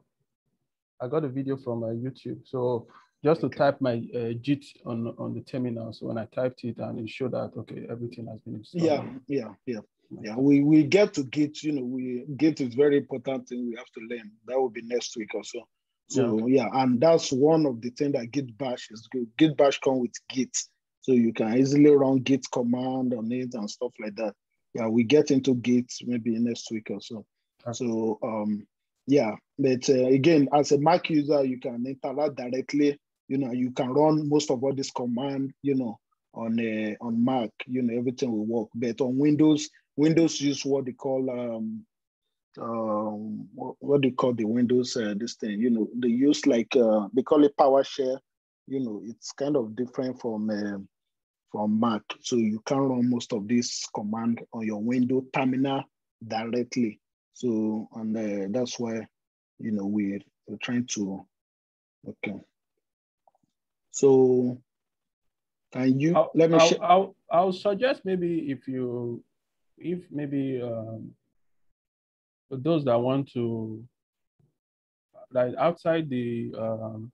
I got a video from uh, YouTube. So just to type my uh, Git on on the terminal. So when I typed it and it showed that okay, everything has been installed. Yeah, yeah, yeah. Yeah, we, we get to Git, you know, we Git is very important thing we have to learn. That will be next week or so. So yeah, yeah and that's one of the things that Git bash is good. Git bash come with Git. So you can easily run Git command on it and stuff like that. Yeah, we get into Git maybe next week or so. Okay. So um, yeah, but uh, again, as a Mac user, you can interact directly. You know, you can run most of all this command. You know, on uh, on Mac. You know, everything will work. But on Windows, Windows use what they call um, um what, what do you call the Windows uh, this thing? You know, they use like uh, they call it PowerShell. You know, it's kind of different from uh, from Mac. So you can run most of this command on your window terminal directly. So, and uh, that's why, you know, we're, we're trying to, okay. So, can you, I'll, let me I'll, I'll, I'll, suggest maybe if you, if maybe um, for those that want to, like outside the, um,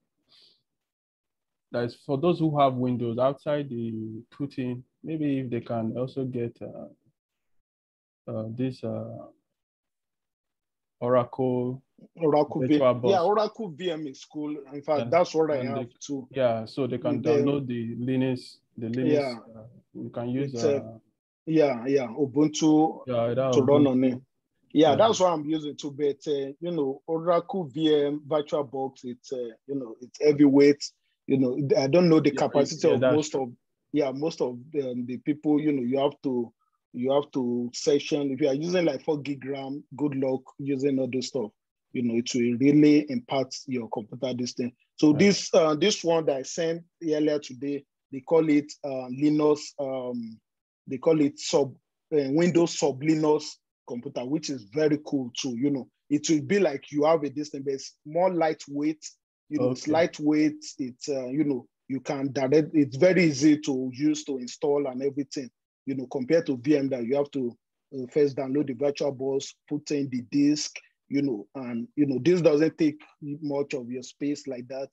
that's for those who have Windows outside the putting, maybe if they can also get uh, uh, this uh, Oracle. Oracle VM. Yeah, Oracle VM is cool. In fact, that's what I have they, too. Yeah, so they can download the, Linux. The Linux. Yeah. Uh, you can use. Uh, Yeah, yeah, Ubuntu Yeah, to run Ubuntu. on it. Yeah, Yeah. that's what I'm using too. But uh, you know, Oracle VM VirtualBox, it's uh, you know, it's heavyweight. You know, I don't know the Yeah, capacity of most of yeah, most of um, the people. You know, you have to you have to session. If you are using like four gig RAM, good luck using all this stuff. You know, it will really impact your computer this thing. So Yeah. this uh, this one that I sent earlier today, they call it uh, Linux. Um, they call it sub uh, Windows sub Linux computer, which is very cool too. You know, it will be like you have a distant, but it's more lightweight. You know, it's lightweight. It's uh, you know, you can direct. It's very easy to use to install and everything. You know, compared to VM that you have to uh, first download the virtual box, put in the disk. You know, and you know this doesn't take much of your space like that.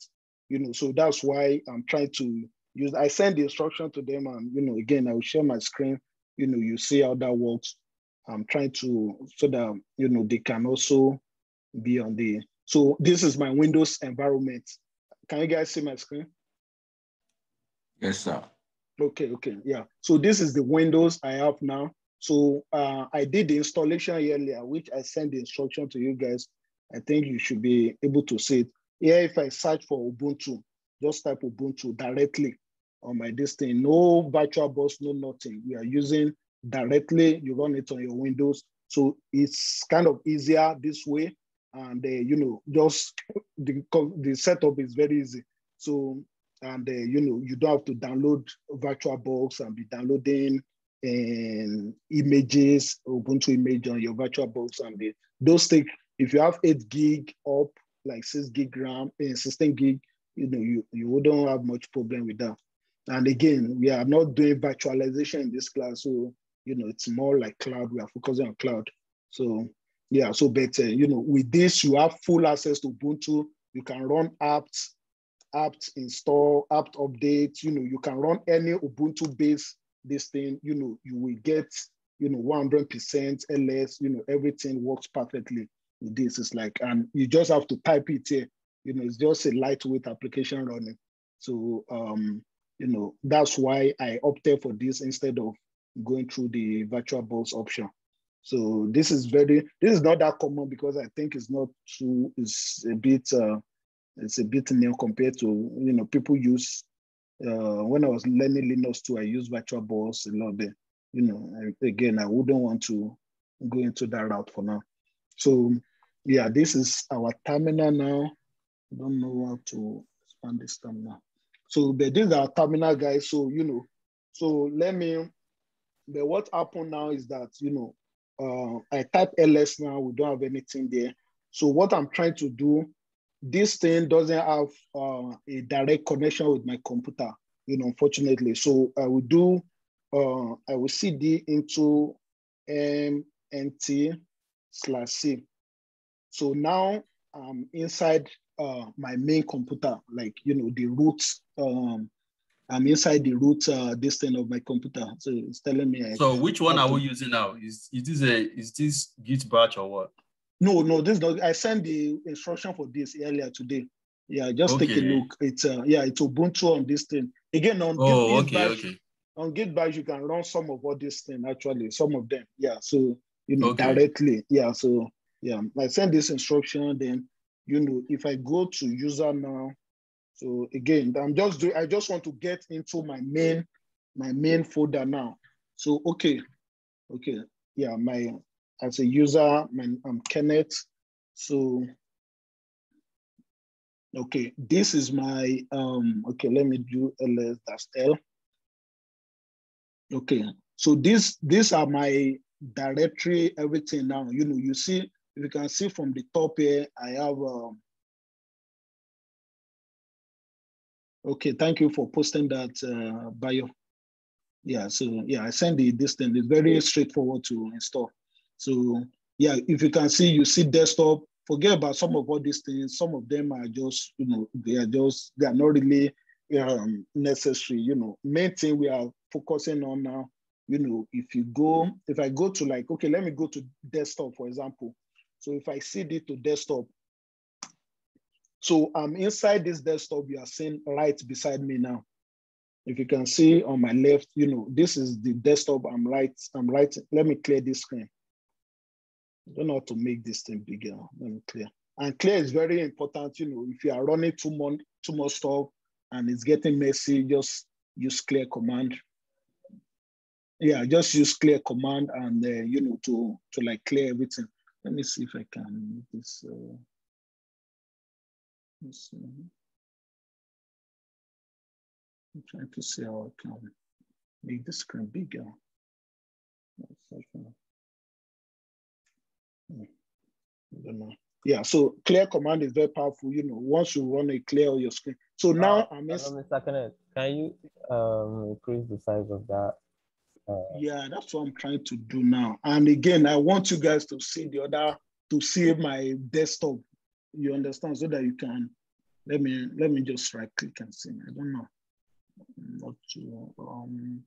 You know, so that's why I'm trying to use. I send the instruction to them, and you know, again, I will share my screen. You know, you see how that works. I'm trying to so that you know they can also be on the. So this is my Windows environment. Can you guys see my screen? Yes, sir. Okay, okay, yeah. So this is the Windows I have now. So uh, I did the installation earlier, which I sent the instruction to you guys. I think you should be able to see it. Here, if I search for Ubuntu, just type Ubuntu directly on my this thing. No virtual box, no nothing. We are using directly, you run it on your Windows. So it's kind of easier this way. And uh, you know, just the, the setup is very easy. So and uh, you know you don't have to download VirtualBox and be downloading um, images, Ubuntu image on your VirtualBox, and be, those take if you have eight gig up, like six gig RAM and 16 gig, you know you you wouldn't have much problem with that. And again, we are not doing virtualization in this class, so you know it's more like cloud. We are focusing on cloud. So yeah, so better uh, you know with this you have full access to Ubuntu. You can run apps apt install, apt update, you know, you can run any Ubuntu based this thing, you know, you will get, you know, 100% LS, you know, everything works perfectly with this. It's like, and you just have to type it here, you know, it's just a lightweight application running. So, um, you know, that's why I opted for this instead of going through the virtual box option. So this is very, this is not that common because I think it's not too, it's a bit, uh, it's a bit new compared to you know people use uh, when I was learning Linux too, I used VirtualBox a lot. There, you know, again, I wouldn't want to go into that route for now. So yeah, this is our terminal now. I don't know how to expand this terminal. So but is our terminal, guys. So you know, so let me. But what happened now is that you know, uh, I type ls now. We don't have anything there. So what I'm trying to do this thing doesn't have uh, a direct connection with my computer, you know, unfortunately. So I will do, uh, I will cd into mnt slash c. So now I'm inside uh, my main computer, like, you know, the root, um, I'm inside the root uh, this thing of my computer. So it's telling me. I, So which one are we using now? Is is this a is this Git Bash or what? No, no, this not. I sent the instruction for this earlier today. Yeah, just take a look. It's uh, yeah, it's Ubuntu on this thing. Again, on Oh, Git okay, Bash, okay. on Git Bash, you can run some of all this thing actually, some of them. Yeah, so you know Okay. directly. Yeah, so yeah, I send this instruction. Then you know if I go to user now, so again, I'm just doing. I just want to get into my main my main folder now. So okay, okay, yeah, my as a user, I'm Kenneth. So, okay, this is my, um, okay, let me do ls dash l. Okay, so this, these are my directory, everything now. You know, you see, if you can see from the top here, I have, um, okay, thank you for posting that, uh, bio. Yeah, so yeah, I send the this thing. It's very straightforward to install. So yeah, if you can see, you see desktop. Forget about some of all these things. Some of them are just, you know, they are just they are not really um, necessary. You know, main thing we are focusing on now. You know, if you go, if I go to like, okay, let me go to desktop for example. So if I cd to desktop, so I'm inside this desktop. You are seeing right beside me now. if you can see on my left, you know, this is the desktop I'm right, I'm right, Let me clear this screen. Don't know how to make this thing bigger. Me clear. And clear is very important. You know, if you are running too much, too much stuff and it's getting messy, just use clear command. Yeah, just use clear command and uh, you know to to like clear everything. Let me see if I can make this. Uh, let's see. I'm trying to see how I can make the screen bigger. I don't know. Yeah, so clear command is very powerful. You know, once you run a clear on your screen. So now uh, I miss. Mr. Kenneth, can you um, increase the size of that? Uh, yeah, that's what I'm trying to do now. And again, I want you guys to see the other, to see my desktop. You understand, so that you can. Let me let me just right click and see. I don't know what to um.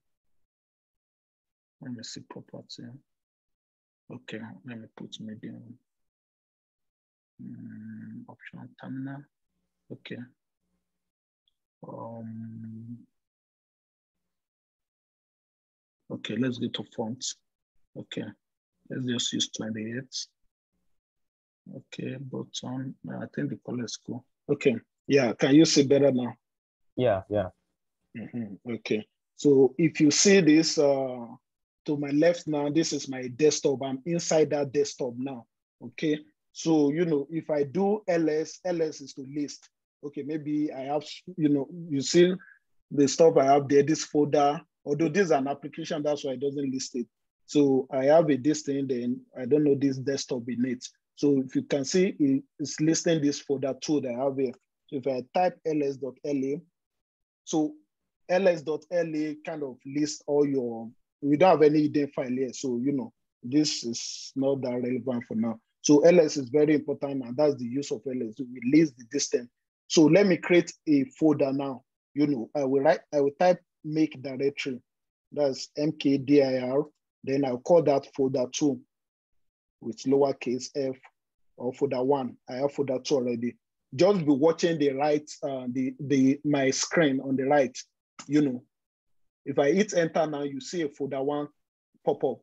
Let me see property. Okay, let me put medium. Um, optional terminal. Okay. Um, okay, let's go to fonts. Okay, let's just use 28. Okay, button. I think the color is cool. Okay, yeah, can you see better now? Yeah, yeah. Mm -hmm. Okay, so if you see this uh, to my left now, this is my desktop. I'm inside that desktop now. Okay, so you know if I do ls, ls is to list. Okay, maybe I have you know you see the stuff I have there. This folder, although this is an application, that's why it doesn't list it. So I have a this thing, then I don't know this desktop in it. So if you can see, it's listing this folder too that I have here. So if I type ls.la, so ls.la kind of lists all your, we don't have any hidden file here. So, you know, this is not that relevant for now. So ls is very important and that's the use of ls. We list the distance. So let me create a folder now. You know, I will write, I will type make directory. That's mkdir. Then I'll call that folder two with lowercase f or folder one. I have folder two already. Just be watching the right, uh, the the my screen on the right. You know, if I hit enter now, you see a folder one pop up.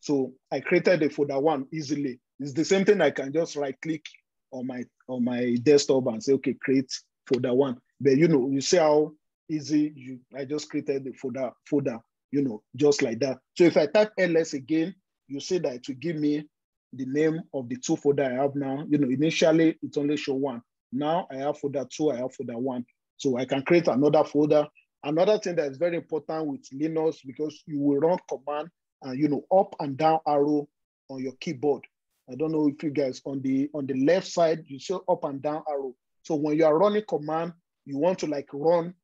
So I created a folder one easily. It's the same thing. I can just right click on my on my desktop and say, okay, create folder one. But you know, you see how easy you. I just created the folder folder. You know, just like that. So if I type ls again, you see that it will give me the name of the two folder I have now. You know, initially it only show one. Now I have folder two, I have folder one. So I can create another folder. Another thing that is very important with Linux because you will run command and you know up and down arrow on your keyboard. I don't know if you guys on the on the left side you see up and down arrow. So when you are running command, you want to like run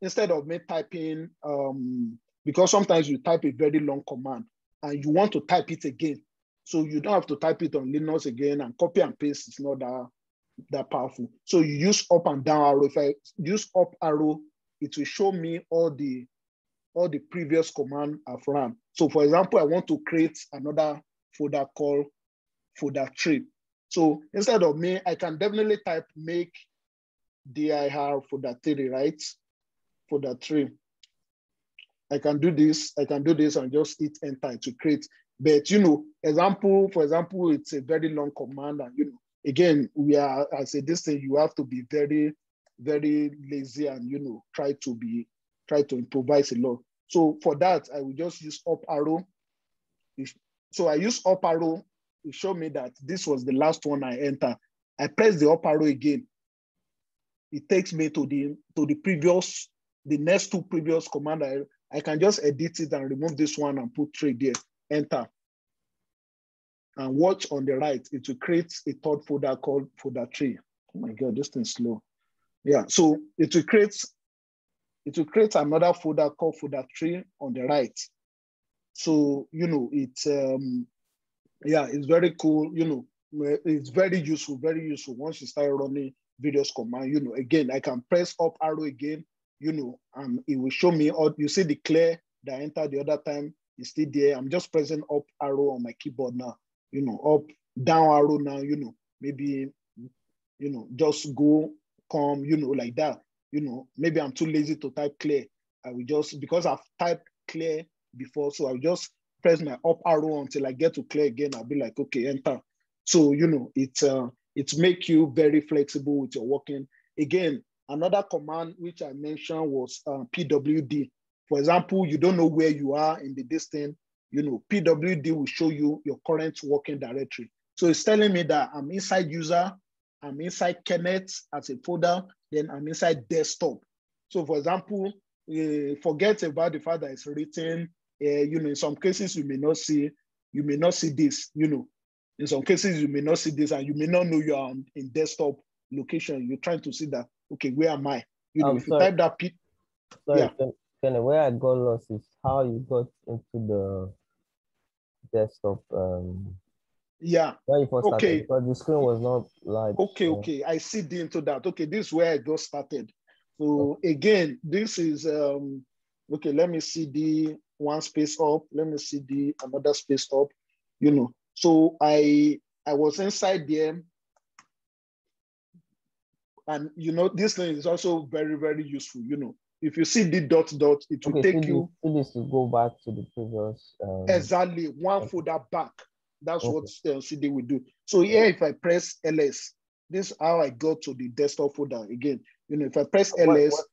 instead of me typing um, because sometimes you type a very long command and you want to type it again. So you don't have to type it on Linux again and copy and paste. It's not that, that powerful. So you use up and down arrow. If I use up arrow, it will show me all the all the previous command I've run. So for example, I want to create another folder called folder tree. So instead of me, I can definitely type make dir folder three, right? Folder tree. I can do this, I can do this and just hit enter to create. But you know, example, for example, it's a very long command and you know, again, we are, as a this thing, you have to be very, very lazy and you know, try to be, try to improvise a lot. So for that, I will just use up arrow. So I use up arrow to show me that this was the last one I enter. I press the up arrow again. It takes me to the to the previous, the next two previous command. I, I can just edit it and remove this one and put three there, enter. And watch on the right, it will create a third folder called folder three. Oh my God, this thing's slow. Yeah, so it will create, it will create another folder called folder tree on the right. So, you know, it's, um, yeah, it's very cool. You know, it's very useful, very useful. Once you start running various command, you know, again, I can press up arrow again, you know, and it will show me Or you see the clear that I entered the other time is still there. I'm just pressing up arrow on my keyboard now, you know, up, down arrow now, you know, maybe, you know, just go, come, you know, like that. You know, maybe I'm too lazy to type clear. I will just, because I've typed clear before, so I'll just press my up arrow until I get to clear again. I'll be like, okay, enter. So, you know, it, uh, it make you very flexible with your working. Again, another command which I mentioned was uh, PWD. For example, you don't know where you are in the distance, you know, PWD will show you your current working directory. So it's telling me that I'm inside user, I'm inside Kenneth as a folder, then I'm inside desktop. So for example, uh, forget about the fact that it's written, uh, you know, in some cases you may not see, you may not see this, you know, in some cases you may not see this and you may not know you are in desktop location. You're trying to see that, okay, where am I? You know, Um, if you type that, P, Sorry, Yeah. Ken, Kenny, where I got lost is how you got into the desktop. Um, yeah, you first Okay. started because the screen was not large. Okay, so- okay. I see the into that. Okay, this is where I got started. So again, this is um okay. Let me see the one space up. Let me see the another space up. You know, so I I was inside there, and you know this thing is also very very useful. You know, if you see the dot dot, it will Okay, take you this to go back to the previous. Um, exactly one Okay. folder back. That's Okay. what CD will do. So here, if I press LS, this is how I go to the desktop folder again. You know, if I press What- LS, what-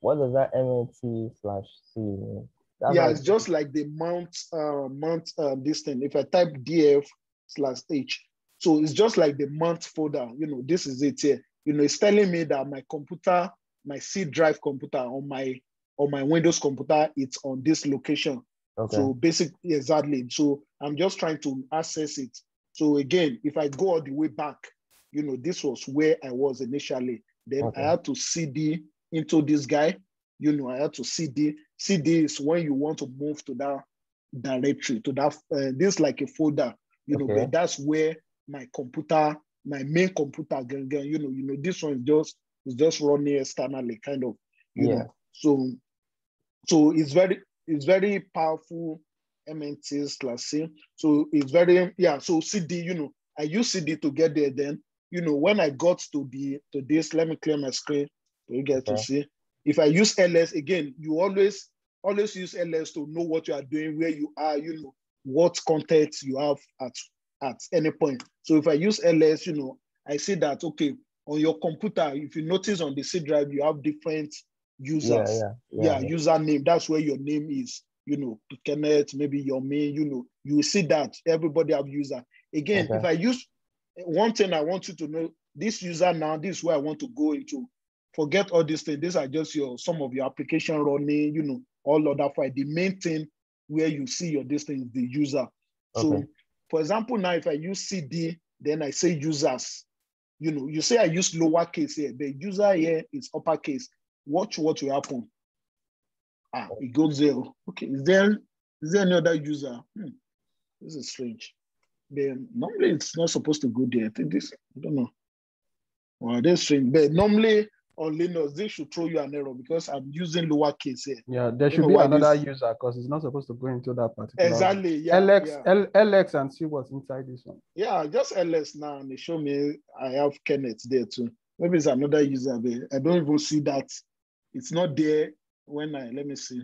What does that MNT slash C mean? That's yeah, it's just like the mount, uh, mount uh, this thing. If I type DF slash H, so it's just like the mount folder. You know, this is it here. You know, it's telling me that my computer, my C drive computer on my on my Windows computer, it's on this location. Okay. So basically, exactly. So I'm just trying to access it. So again, if I go all the way back, you know, this was where I was initially. Then Okay. I had to CD into this guy. You know, I had to CD. CD is when you want to move to that directory, to that, uh, this like a folder, you know, but that's where my computer, my main computer, you know, you know, this one is just, is just running externally, kind of, you Yeah. know. So, so it's very, it's very powerful MNT slash C. So it's very, yeah, so CD, you know, I use CD to get there then, you know, when I got to the, to this, let me clear my screen so you get to see. If I use LS, again, you always, always use LS to know what you are doing, where you are, you know, what context you have at, at any point. So if I use LS, you know, I see that, okay, on your computer, if you notice on the C drive, you have different users yeah, yeah, yeah, username. That's where your name is. You know, Kenneth, maybe your main. You know, you will see that everybody have user. Again, Okay. if I use one thing, I want you to know this user now. This is where I want to go into. Forget all these things. These are just your some of your application running. You know, all other file. The main thing where you see your this thing is the user. So, Okay. for example, now if I use CD, then I say users. You know, you say I use lowercase here. The user here is uppercase. Watch what will happen. Ah, it goes zero. Okay, is there is there any other user? Hmm, this is strange. Then normally it's not supposed to go there. I think this, I don't know. Well, that's strange. But normally on Linux, they should throw you an error because I'm using lowercase here. Yeah, there should be another user because it's not supposed to go into that particular. Exactly. Yeah. LX, yeah. L, LX and see what's inside this one. Yeah, just LS now, and they show me I have Kenneth there too. Maybe it's another user, but I don't even see that. It's not there when I let me see.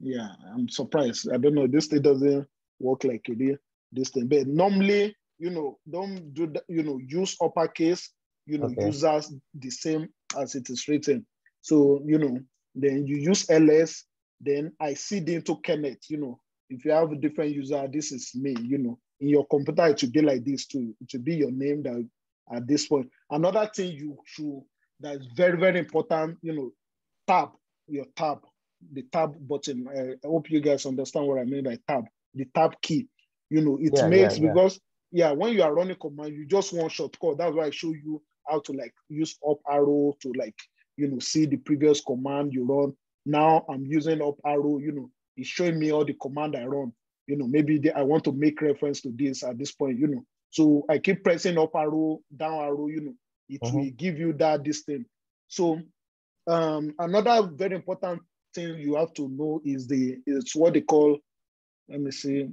Yeah, I'm surprised. I don't know. This thing doesn't work like it did this thing. But normally, you know, don't do that, you know, use uppercase, you know, Okay. users the same as it is written. So, you know, then you use LS, then I see CD into Kenneth, you know. If you have a different user, this is me, you know. In your computer, it should be like this too. It should be your name that at this point. Another thing you should that is very, very important, you know, tab, your tab, the tab button. I, hope you guys understand what I mean by tab, the tab key. You know, it Yeah, yeah, makes yeah. because yeah, when you are running command, you just want shortcut. That's why I show you how to like use up arrow to like, you know, see the previous command you run. Now I'm using up arrow, you know, it's showing me all the command I run. You know, maybe the, I want to make reference to this at this point, you know. So I keep pressing up arrow, down arrow, you know, it Mhm. will give you that this thing. So um, another very important thing you have to know is the it's what they call, let me see,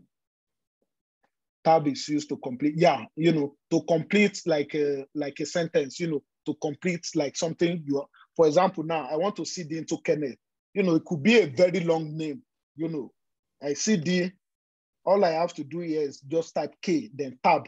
tab is used to complete, yeah, you know, to complete like a like a sentence, you know, to complete like something you are, for example, now I want to CD into Kenneth. you know, it could be a very long name, you know. I CD, all I have to do here is just type K, then tab.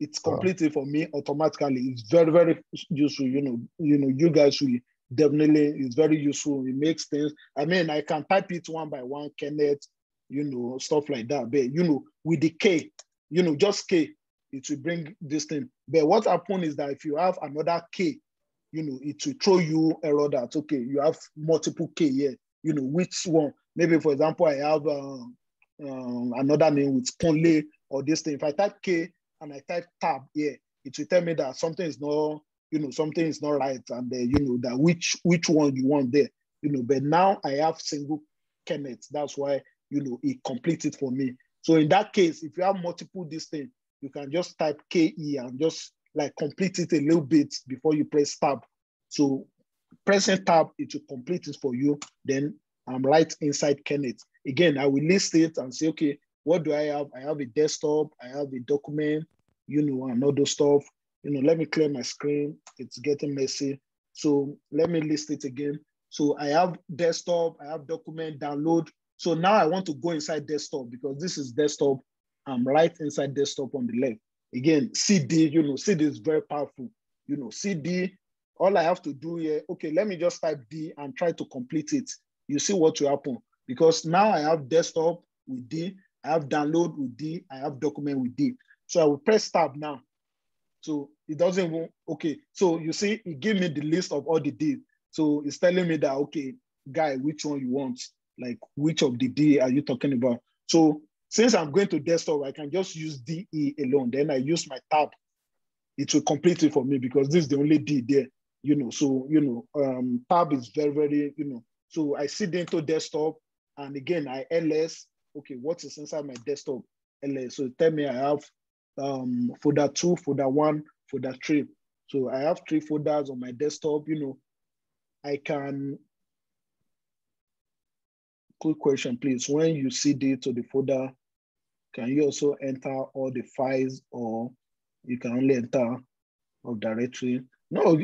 It's completed for me automatically. It's very, very useful. You know, you know, you guys will definitely it's very useful. It makes things. I mean, I can type it one by one, Kenneth, you know, stuff like that. But you know, with the K, you know, just K, it will bring this thing. But what happens is that if you have another K, you know, it will throw you error that okay, you have multiple K here. You know, which one? Maybe for example, I have um, um, another name with Conley or this thing. If I type K and I type tab here, it will tell me that something is not, you know, something is not right, and uh, you know that which which one you want there. You know, but now I have single Kenneth. That's why you know it completes it for me. So in that case, if you have multiple this thing, you can just type KE and just like complete it a little bit before you press tab. So pressing tab, it will complete it for you. Then I'm right inside Kenneth. Again, I will list it and say, okay, what do I have? I have a desktop, I have a document, you know, and all those stuff. You know, let me clear my screen. It's getting messy. So let me list it again. So I have desktop, I have document, download. So now I want to go inside desktop because this is desktop. I'm right inside desktop on the left. Again, CD, you know, CD is very powerful. You know, CD, all I have to do here, okay, let me just type D and try to complete it. You see what will happen. Because now I have desktop with D, I have download with D, I have document with D. So I will press tab now. So it doesn't even, okay. So you see, it gave me the list of all the D. So it's telling me that, okay, guy, which one you want? Like which of the D are you talking about? So since I'm going to desktop, I can just use DE alone. Then I use my tab. It will complete it for me because this is the only D there, you know. So, you know, um, tab is very, very, you know. So I sit into desktop and again, I LS, okay, what is inside my desktop? LS. So tell me I have um, folder two, folder one, folder three. So I have three folders on my desktop, you know. I can quick question, please. When you CD to the folder, can you also enter all the files or you can only enter a directory? No,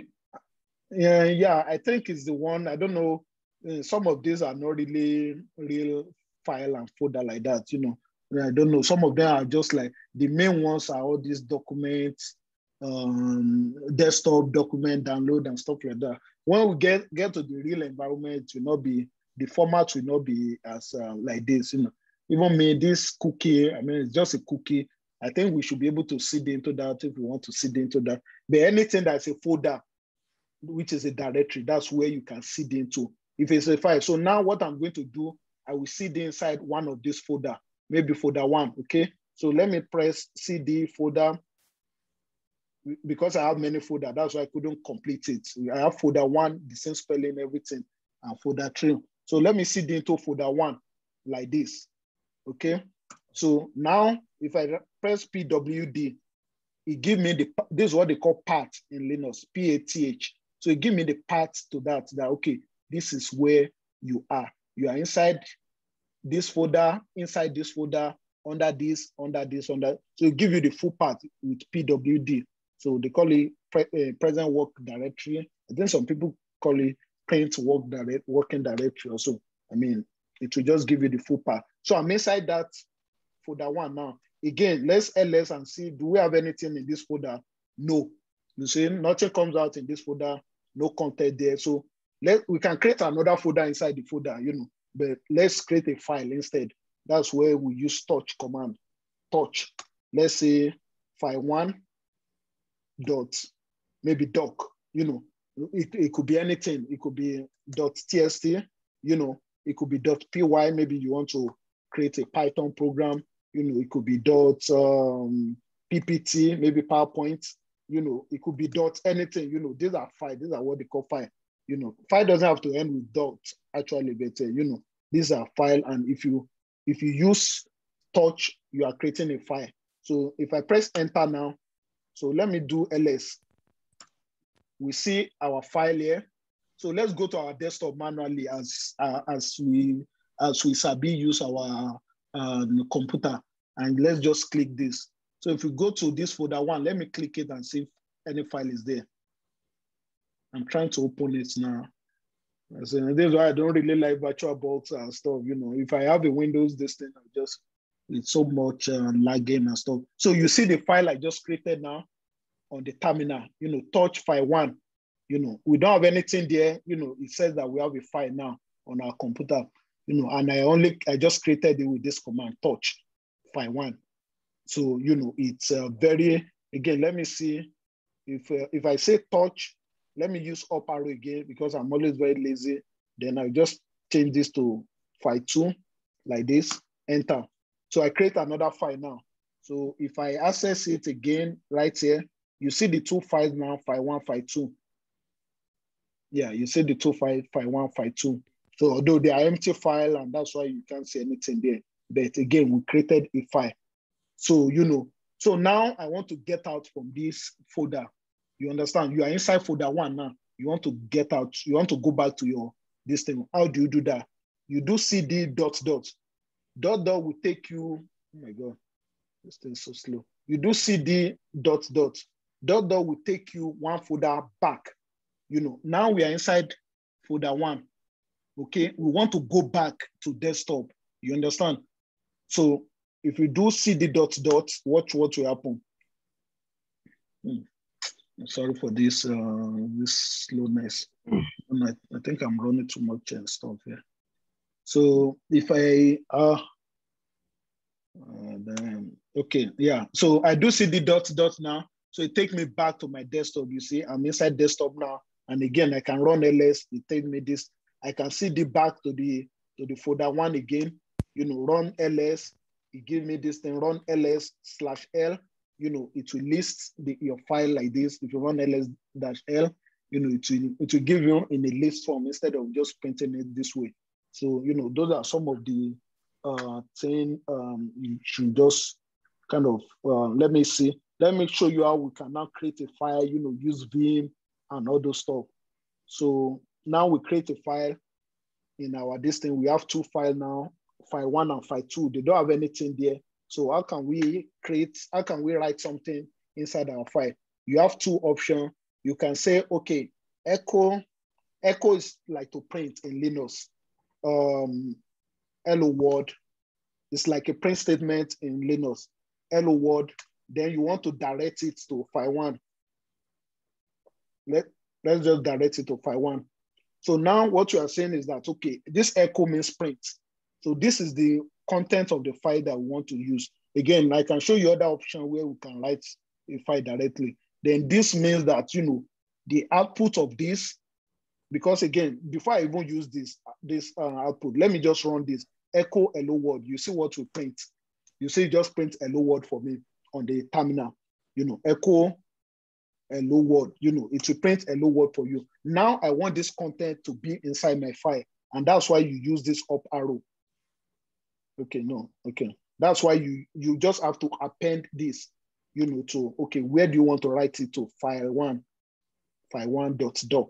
yeah, yeah, I think it's the one, I don't know, uh, some of these are not really real file and folder like that, you know. I don't know, some of them are just like, the main ones are all these documents, um, desktop document download and stuff like that. When we get, get to the real environment, it will not be the format will not be as uh, like this. You know, even me, this cookie, I mean, it's just a cookie. I think we should be able to seed into that if we want to seed into that. But anything that's a folder, which is a directory, that's where you can seed into. If it's a file. So now what I'm going to do, I will seed inside one of this folder, maybe folder one, okay? So let me press CD folder because I have many folder, that's why I couldn't complete it. I have folder one, the same spelling, everything, and folder three. So let me the into folder one like this, okay? So now if I press PWD, it give me the, this is what they call path in Linux, P-A-T-H. So it give me the path to that, that okay, this is where you are. You are inside this folder, inside this folder, under this, under this, under. So give you the full path with PWD. So they call it pre, uh, present work directory. I think some people call it paint work direct, working directory also. I mean, it will just give you the full path. So I'm inside that folder one now. Again, let's ls and see, do we have anything in this folder? No. You see, nothing comes out in this folder, no content there. So let we can create another folder inside the folder, you know, but let's create a file instead. That's where we use touch command. Touch. Let's say file one dot maybe doc, you know, it, it could be anything. It could be dot tst, you know, it could be dot .py. Maybe you want to create a Python program. You know, it could be dot um, PPT, maybe PowerPoint. You know, it could be dot anything. You know, these are file. These are what they call file. You know, file doesn't have to end with dot actually, but uh, you know, these are file. And if you if you use touch, you are creating a file. So if I press enter now, so let me do ls we see our file here. So let's go to our desktop manually as uh, as we as we sabi use our um, computer and let's just click this. So if we go to this folder one, let me click it and see if any file is there. I'm trying to open it now. So this is why I don't really like VirtualBox and stuff. You know, if I have a Windows, this thing, I just it's so much uh, lagging and stuff. So you see the file I just created now on the terminal. You know, touch file one. You know, we don't have anything there. You know, it says that we have a file now on our computer. You know, and I only I just created it with this command touch file one. So you know, it's uh, very again. Let me see if uh, if I say touch let me use up arrow again because I'm always very lazy. Then I just change this to file two like this, enter. So I create another file now. So if I access it again right here, you see the two files now, file one, file two. Yeah, you see the two file, file one, file two. So although they are empty file and that's why you can't see anything there. But again, we created a file. So, you know, so now I want to get out from this folder you understand? You are inside folder one now. You want to get out. You want to go back to your this thing. How do you do that? You do cd dot dot. Dot dot will take you. Oh my god, this thing so slow. You do cd dot dot. Dot dot will take you one folder back. You know. Now we are inside folder one. Okay, we want to go back to desktop. You understand? So if you do cd dot dot, watch what will happen. Hmm sorry for this uh, this slowness. And I, I think I'm running too much and stuff here. So if I uh, uh then okay, yeah. So I do cd dot dot now. So it takes me back to my desktop. You see, I'm inside desktop now. And again, I can run ls. It takes me this. I can see the back to the to the folder one again. You know, run ls. It gives me this thing. Run ls slash l you know, it will list the, your file like this. If you run ls-l, you know, it will, it will give you in a list form instead of just printing it this way. So, you know, those are some of the uh, thing um, you should just kind of, uh, let me see, let me show you how we can now create a file, you know, use Vim and all those stuff. So now we create a file in our this thing. We have two file now, file one and file two. They don't have anything there. So how can we create, how can we write something inside our file? You have two options. You can say, okay, echo, echo is like to print in Linux. Um, hello world is like a print statement in Linux. Hello world, then you want to direct it to file one. Let, let's just direct it to file one. So now what you are saying is that, okay, this echo means print. So this is the content of the file that we want to use. Again, I can show you other option where we can write a file directly. Then this means that, you know, the output of this, because again, before I even use this, this uh, output, let me just run this, echo hello world. You see what we print. You see just print hello world for me on the terminal, you know, echo hello world, you know, it will print hello world for you. Now I want this content to be inside my file. And that's why you use this up arrow Okay, no, okay. That's why you you just have to append this, you know, to okay, where do you want to write it to? File one, file one dot doc.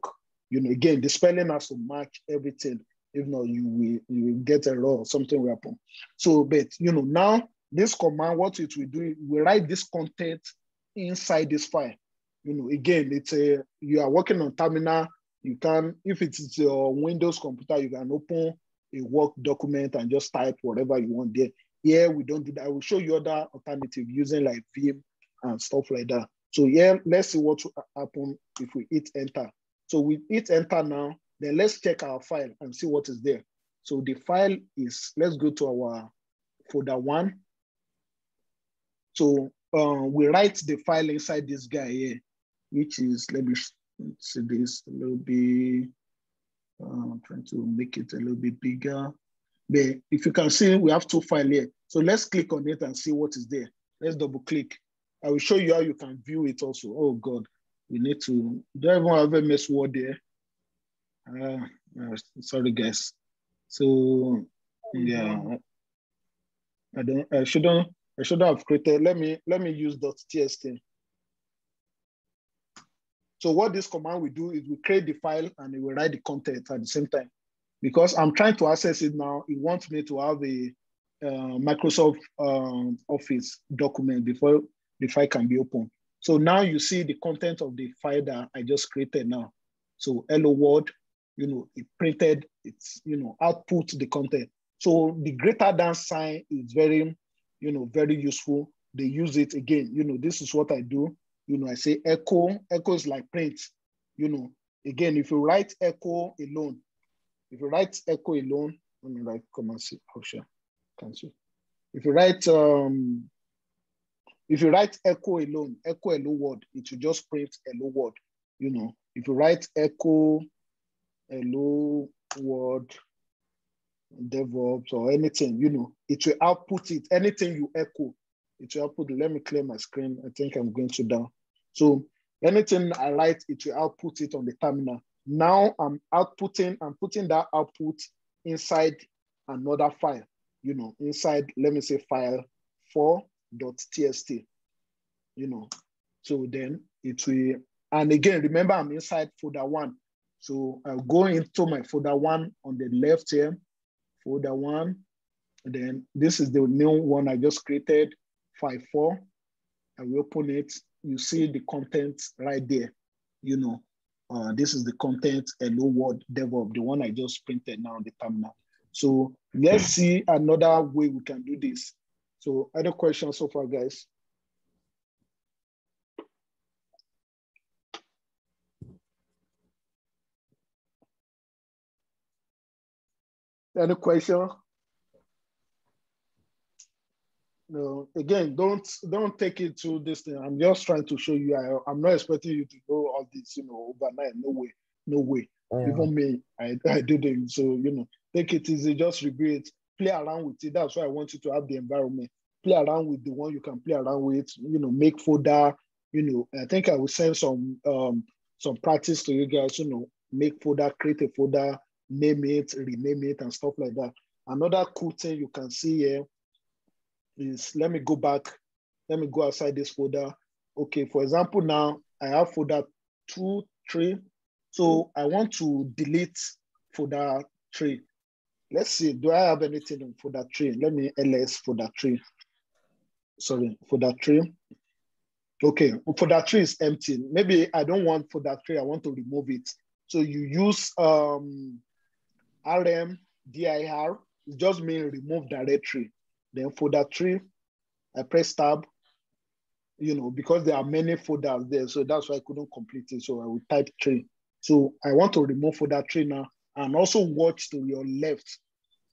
You know, again, the spelling has to match everything. If not, you will you will get error or something will happen. So, but you know, now this command, what it will do, we write this content inside this file. You know, again, it's a you are working on terminal. You can, if it's your Windows computer, you can open a work document and just type whatever you want there. Here we don't do that. I will show you other alternative using like Vim and stuff like that. So yeah, let's see what will happen if we hit enter. So we hit enter now, then let's check our file and see what is there. So the file is, let's go to our folder one. So uh, we write the file inside this guy here, which is, let me see this a little bit. I'm trying to make it a little bit bigger. But if you can see, we have two files here. So let's click on it and see what is there. Let's double click. I will show you how you can view it also. Oh God, we need to, do I even have a MS Word there? Uh, uh, sorry guys. So yeah, I don't, I shouldn't, I shouldn't have created, let me, let me use .txt. So what this command will do is we create the file and it will write the content at the same time. Because I'm trying to access it now, it wants me to have a uh, Microsoft um, Office document before the file can be opened. So now you see the content of the file that I just created now. So hello world, you know, it printed, it's, you know, output the content. So the greater than sign is very, you know, very useful. They use it again, you know, this is what I do. You know, I say echo, echo is like print, you know. Again, if you write echo alone, if you write echo alone, let me write come and see, oh sure, can see. If you write um if you write echo alone, echo hello word, it will just print hello word. You know, if you write echo hello word DevOps or anything, you know, it will output it. Anything you echo, it will output. Let me clear my screen. I think I'm going to down. So anything I write, it will output it on the terminal. Now I'm outputting, I'm putting that output inside another file, you know, inside, let me say file 4.txt, you know. So then it will, and again, remember I'm inside folder one. So I'll go into my folder one on the left here, folder one. And then this is the new one I just created, file four. I will open it. You see the content right there. You know, uh, this is the content hello world DevOps, the one I just printed now on the terminal. So let's see another way we can do this. So other questions so far, guys? Any question? No, again, don't don't take it to this thing. I'm just trying to show you. I, I'm not expecting you to know all this, you know, overnight. No way, no way. Yeah. Even me, I, I didn't. So, you know, take it easy, just review it, play around with it. That's why I want you to have the environment. Play around with the one you can play around with, you know, make folder, you know. I think I will send some um some practice to you guys, you know, make folder, create a folder, name it, rename it, and stuff like that. Another cool thing you can see here is let me go back, let me go outside this folder. Okay, for example, now I have folder two, three. So I want to delete folder three. Let's see, do I have anything in folder three? Let me ls folder three. Sorry, folder three. Okay, folder three is empty. Maybe I don't want folder three, I want to remove it. So you use um, rm dir, it just means remove directory. Then folder three, I press tab, you know, because there are many folders there. So that's why I couldn't complete it. So I will type three. So I want to remove folder three now and also watch to your left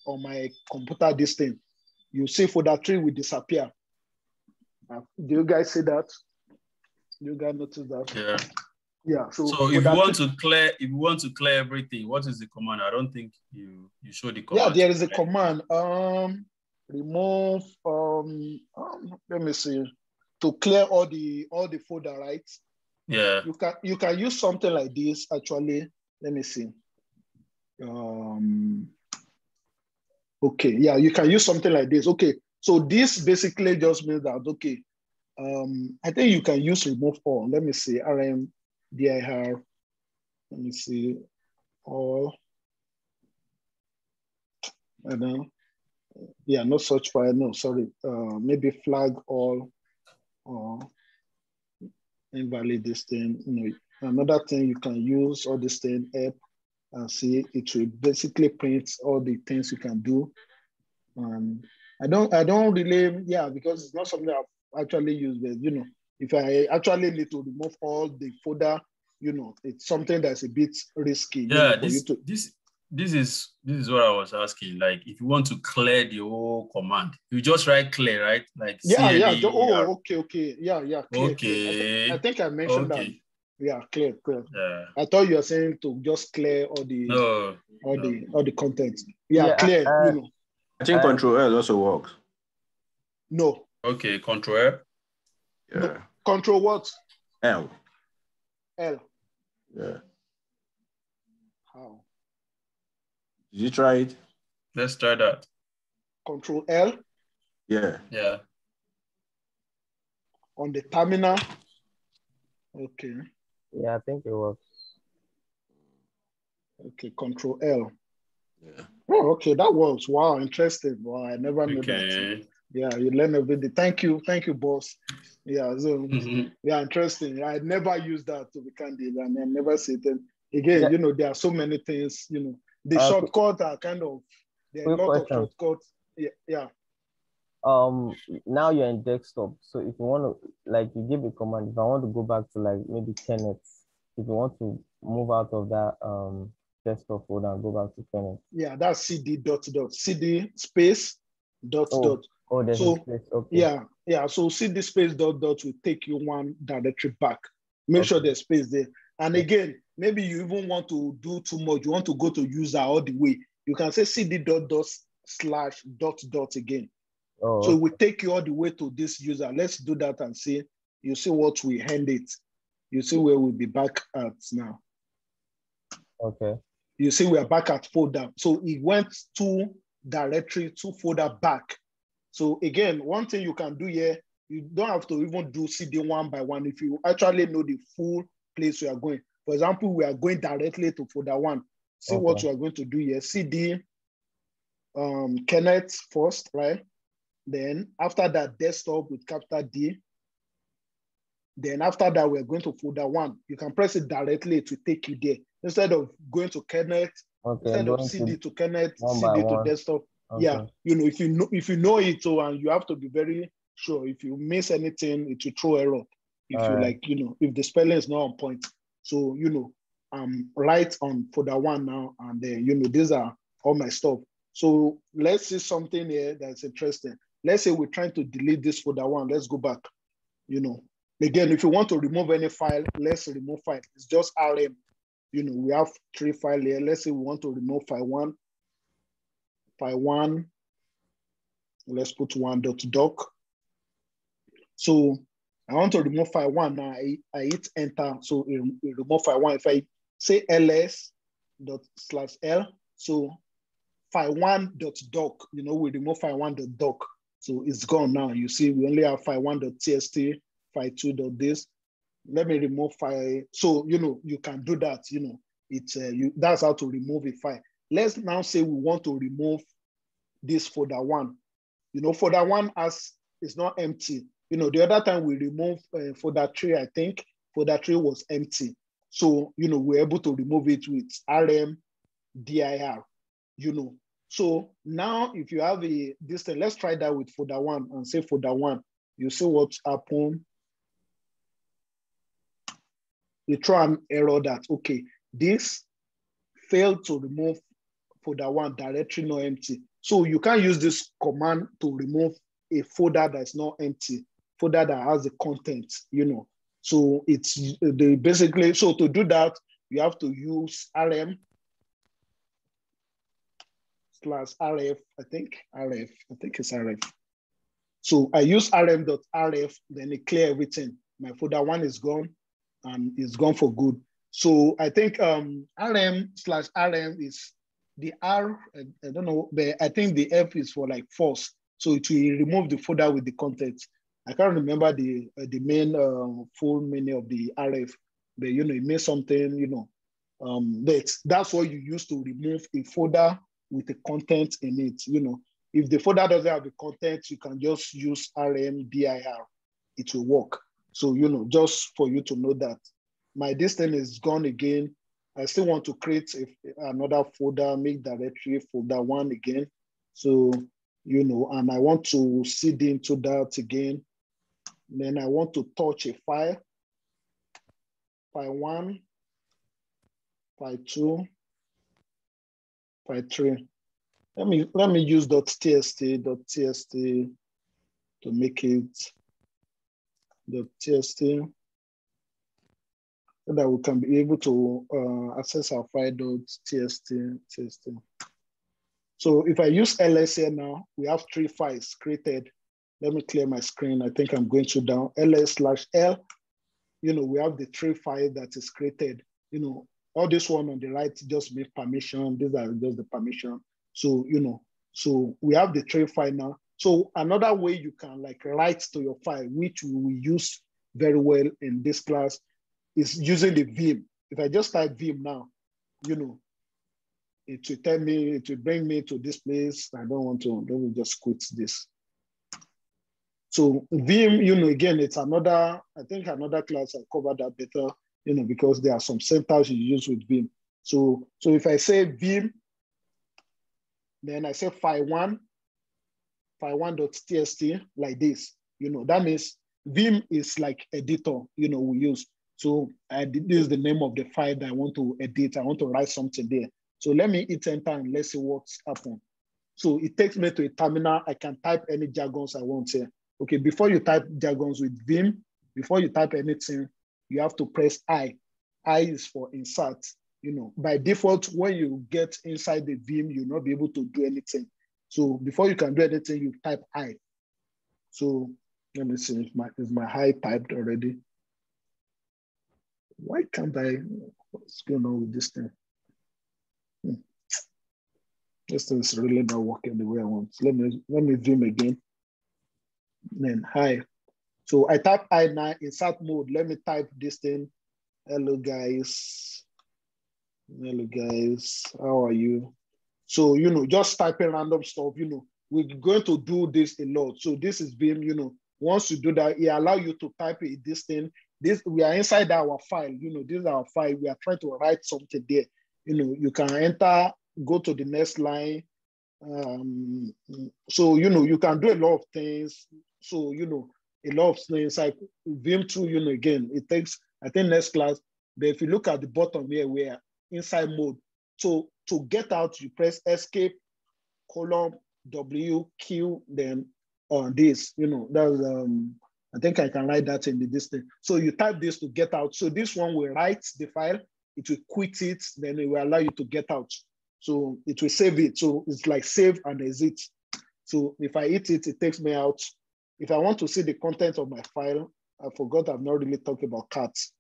on my computer this thing. You see folder three will disappear. Uh, do you guys see that? Do you guys notice that? Yeah. Yeah. So, So if you want to clear, if you want to clear everything, what is the command? I don't think you you show the command. yeah, there is a command. Um, remove. Um, um, let me see. To clear all the all the folder, right? Yeah. You can you can use something like this. Actually, let me see. Um, okay, yeah, you can use something like this. Okay, so this basically just means that okay. Um, I think you can use remove all. Let me see. RM dir. Let me see. All. I know. Yeah, no search file. No, sorry. Uh, maybe flag all or invalid this thing. You know, another thing you can use all this thing app and see it will basically print all the things you can do. And I don't I don't really yeah because it's not something I've actually used, but you know, if I actually need to remove all the folder, you know, it's something that's a bit risky. Yeah, this to this this is this is what I was asking. Like, if you want to clear the whole command, you just write clear, right? Like yeah, yeah. Oh, okay, okay. Yeah, yeah. Clear, clear. I, Okay. think, I think I mentioned that. Yeah, clear, clear. Yeah. I thought you were saying to just clear all the No. all no. the all the content. Yeah, Yeah, clear. uh, you know, I think Uh, Control L also works. no. Okay. Control F. Yeah. Control what? L. L. Yeah. How? Did you try it? Let's try that. Control L Yeah. Yeah. on the terminal. Okay. Yeah, I think it works. Okay. Control L. Yeah. Oh, okay. That works. Wow, interesting. Wow, I never knew that. Okay. Yeah, you learn every day. Thank you. Thank you, boss. Yeah, so Mhm. yeah, interesting. I never used that to be candid and I never see it. again, Yeah. you know, there are so many things, you know, the Uh, shortcut are kind of, there are a lot of question. shortcuts. Yeah, yeah. um now you're in desktop so if you want to like you give a command if i want to go back to like maybe Kenneth if you want to move out of that um desktop folder and go back to Kenneth Yeah, that's CD dot dot CD space dot Oh, dot. oh there's So, space okay Yeah, yeah. So CD space dot dot will take you one directory back. Make sure there's space there. And Okay. again, maybe you even want to do too much. You want to go to user all the way. You can say CD dot dot slash dot dot again. oh So we take you all the way to this user. Let's do that and see. You see what we hand it. You see where we'll be back at now. okay You see we're back at folder. So it went to directory, to folder back. So again, one thing you can do here, you don't have to even do CD one by one. If you actually know the full place we are going. For example, we are going directly to folder one. See what you are going to do here. CD um, Kenneth first, right? Then after that, desktop with capital D. Then after that, we're going to folder one. You can press it directly, to take you there. Instead of going to Kenneth, okay instead of CD to to Kenneth, CD to desktop. okay. Yeah, you know, if you know if you know it, so and you have to be very sure. If you miss anything, it will throw error. If you Alright. like, you know, if the spelling is not on point. So you know, I'm right on folder one now, and then you know, these are all my stuff. So let's see something here that's interesting. Let's say we're trying to delete this for folder one. Let's go back. You know, again, if you want to remove any file, let's remove file. It's just RM. You know, we have three file here. Let's say we want to remove file one, file one. Let's put one dot doc. So I want to remove file one now. I, I hit enter. So it, it remove file one. If I say ls dot slash l, so file one dot doc, you know, we remove file one dot doc. So it's gone now. You see, we only have file one dot tst, file two dot this. Let me remove file. So, you know, you can do that, you know, it's, uh, you, that's how to remove a file. Let's now say we want to remove this folder one. You know, folder one as is not empty. You know, the other time we removed uh, that tree, I think for that tree was empty. So, you know, we're able to remove it with RM dir, you know. So now if you have a this let's try that with folder one and say folder one. You see what happened. You throw an error that okay, this failed to remove folder one directory not empty. So you can use this command to remove a folder that's not empty, folder that has the content, you know. So it's the basically so to do that, you have to use RM slash RF, I think RF, I think it's RF. So I use rm.rf, then it clear everything. My folder one is gone and it's gone for good. So I think um, rm slash rm is the R, I, don't know, but I think the F is for like false. So it will remove the folder with the content. I can't remember the uh, the main uh, full meaning of the RF, but you know, it means something, you know. Um, but that's what you use to remove a folder with the content in it. You know, if the folder doesn't have the content, you can just use RMDIR. It will work. So, you know, just for you to know that my this thing is gone again. I still want to create a, another folder, make directory folder one again. So, you know, and I want to seed into that again. Then I want to touch a file, file one, file two, file three. Let me let me use .tst .tst to make it .tst so that we can be able to uh, access our file .tst tst. So if I use ls here now, we have three files created. Let me clear my screen. I think I'm going to down ls slash l. You know, we have the three file that is created. You know, all this one on the right just make permission. These are just the permission. So, you know, so we have the tray file now. So another way you can like write to your file, which we will use very well in this class, is using the Vim. If I just type Vim now, you know, it will tell me, it will bring me to this place. I don't want to, let me just quit this. So Vim, you know, again, it's another, I think another class I covered that better. you know, because there are some syntax you use with Vim. So, so if I say Vim, then I say file one, file one.txt like this, you know, that means Vim is like editor, you know, we use. So I, this is the name of the file that I want to edit. I want to write something there. So let me hit enter and let's see what's happened. So it takes me to a terminal. I can type any jargons I want here. Okay, before you type jargons with Vim, before you type anything, you have to press I. I is for insert. You know, by default, when you get inside the Vim, you'll not be able to do anything. So before you can do anything, you type I. So let me see, is my, is my high typed already? Why can't I, what's going on with this thing? Hmm. This thing is really not working the way I want. Let me, let me zoom again. Then hi. So I type I now insert mode. Let me type this thing. Hello guys. Hello guys, how are you? So, you know, just typing random stuff, you know, we're going to do this a lot. So this is being, you know, once you do that, it allow you to type it, this thing. This we are inside our file. You know, this is our file. We are trying to write something there. You know, you can enter, go to the next line. Um, so you know, you can do a lot of things. So you know, a lot of things like Vim 2, you know, again, it takes, I think next class, but if you look at the bottom here, we're inside mode. So to get out, you press escape, column, W, Q, then on this, you know, that's, um, I think I can write that in the distance. So you type this to get out. So this one will write the file, it will quit it, then it will allow you to get out. So it will save it. So it's like save and exit. So if I hit it, it takes me out. If I want to see the content of my file, I forgot I've not really talked about cats.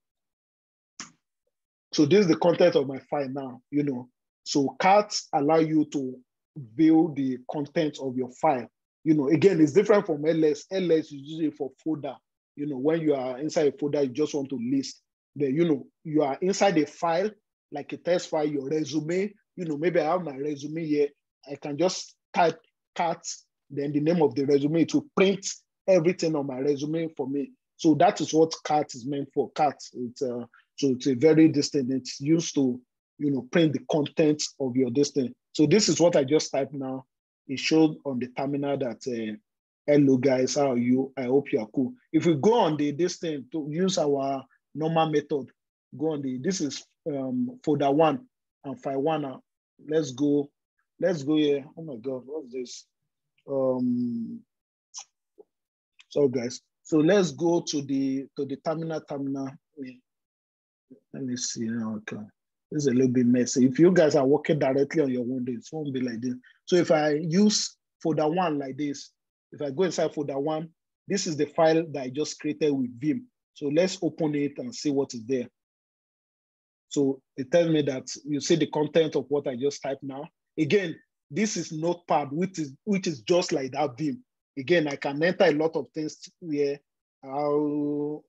So this is the content of my file now, you know. So cats allow you to view the content of your file. You know, again, it's different from ls. ls is usually for folder. You know, when you are inside a folder, you just want to list. But you know, you are inside a file, like a test file, your resume. You know, maybe I have my resume here. I can just type cat, then the name of the resume to print everything on my resume for me. So that is what cat is meant for. Cat. It's uh, so it's a very distinct. It's used to you know print the content of your distance. So this is what I just typed now. It showed on the terminal that uh, hello guys, how are you? I hope you are cool. If we go on the distance to use our normal method, go on the this is um, folder one and file one. Let's go. Let's go here. Oh my God, what's this? Um, so guys, so let's go to the to the terminal terminal. Let me see. Okay. This is a little bit messy. If you guys are working directly on your windows, it won't be like this. So if I use folder one like this, if I go inside folder one, this is the file that I just created with Vim. So let's open it and see what is there. So it tells me that you see the content of what I just typed now. Again, this is Notepad, which is which is just like that Vim. Again, I can enter a lot of things here. How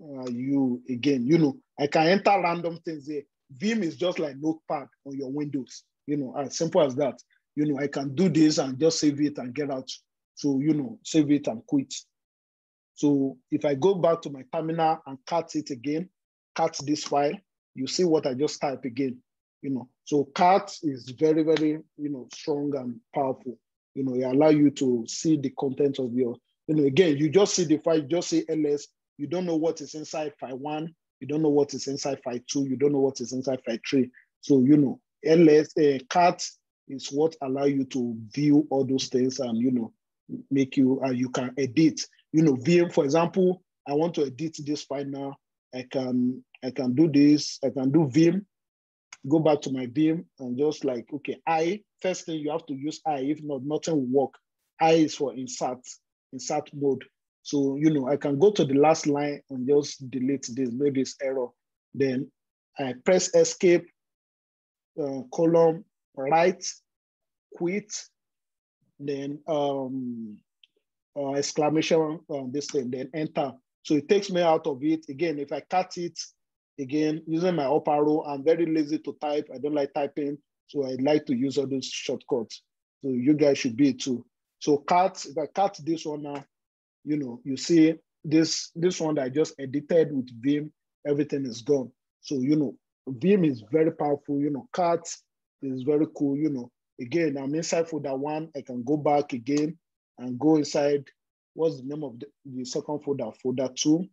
are you again? You know, I can enter random things here. Vim is just like Notepad on your Windows. You know, as simple as that. You know, I can do this and just save it and get out. So, you know, save it and quit. So if I go back to my terminal and cut it again, cut this file, you see what I just type again. You know, so cut is very, very, you know, strong and powerful. You know, it allow you to see the content of your, you know, again, you just see the file, you just say ls, you don't know what is inside file one, you don't know what is inside file two, you don't know what is inside file three. So, you know, ls, uh, cat is what allow you to view all those things and, you know, make you, uh, you can edit. You know, Vim, for example, I want to edit this file now. I can, I can do this, I can do Vim, go back to my Vim and just like, okay, I, first thing you have to use I, if not, nothing will work. I is for insert, insert mode. So, you know, I can go to the last line and just delete this, maybe it's error. Then I press escape, uh, column, right, quit, then um, uh, exclamation, uh, this thing, then enter. So it takes me out of it. Again, if I cut it, again, using my up arrow, I'm very lazy to type. I don't like typing. So I like to use all those shortcuts. So you guys should be too. So cut, if I cut this one now, you know, you see this, this one that I just edited with Vim, everything is gone. So, you know, Vim is very powerful, you know, cut is very cool, you know. Again, I'm inside folder one, I can go back again and go inside, what's the name of the, the second folder? Folder two.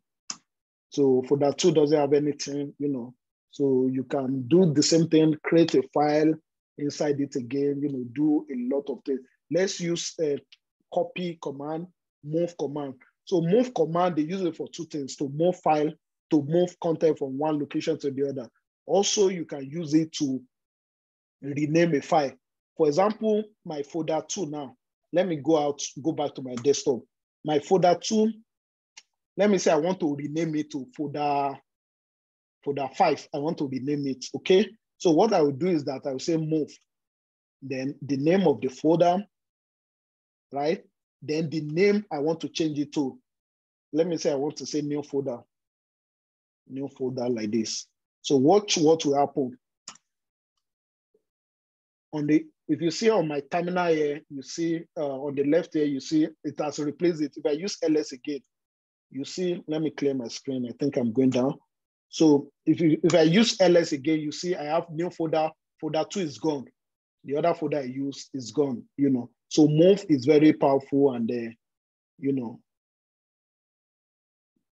So folder two doesn't have anything, you know. So you can do the same thing, create a file inside it again, you know, do a lot of things. Let's use a copy command, move command. So move command, they use it for two things, to move file, to move content from one location to the other. Also, you can use it to rename a file. For example, my folder two now, let me go out, go back to my desktop. My folder two, let me say I want to rename it to folder, folder five. I want to rename it, okay? So what I will do is that I will say move, then the name of the folder, right? Then the name I want to change it to. Let me say I want to say new folder, new folder like this. So watch what will happen. On the, if you see on my terminal here, you see uh, on the left here, you see it has replaced it. If I use ls again, you see, let me clear my screen. I think I'm going down. So if, you, if I use ls again, you see I have new folder, folder two is gone. The other folder I use is gone, you know. So move is very powerful and, uh, you know,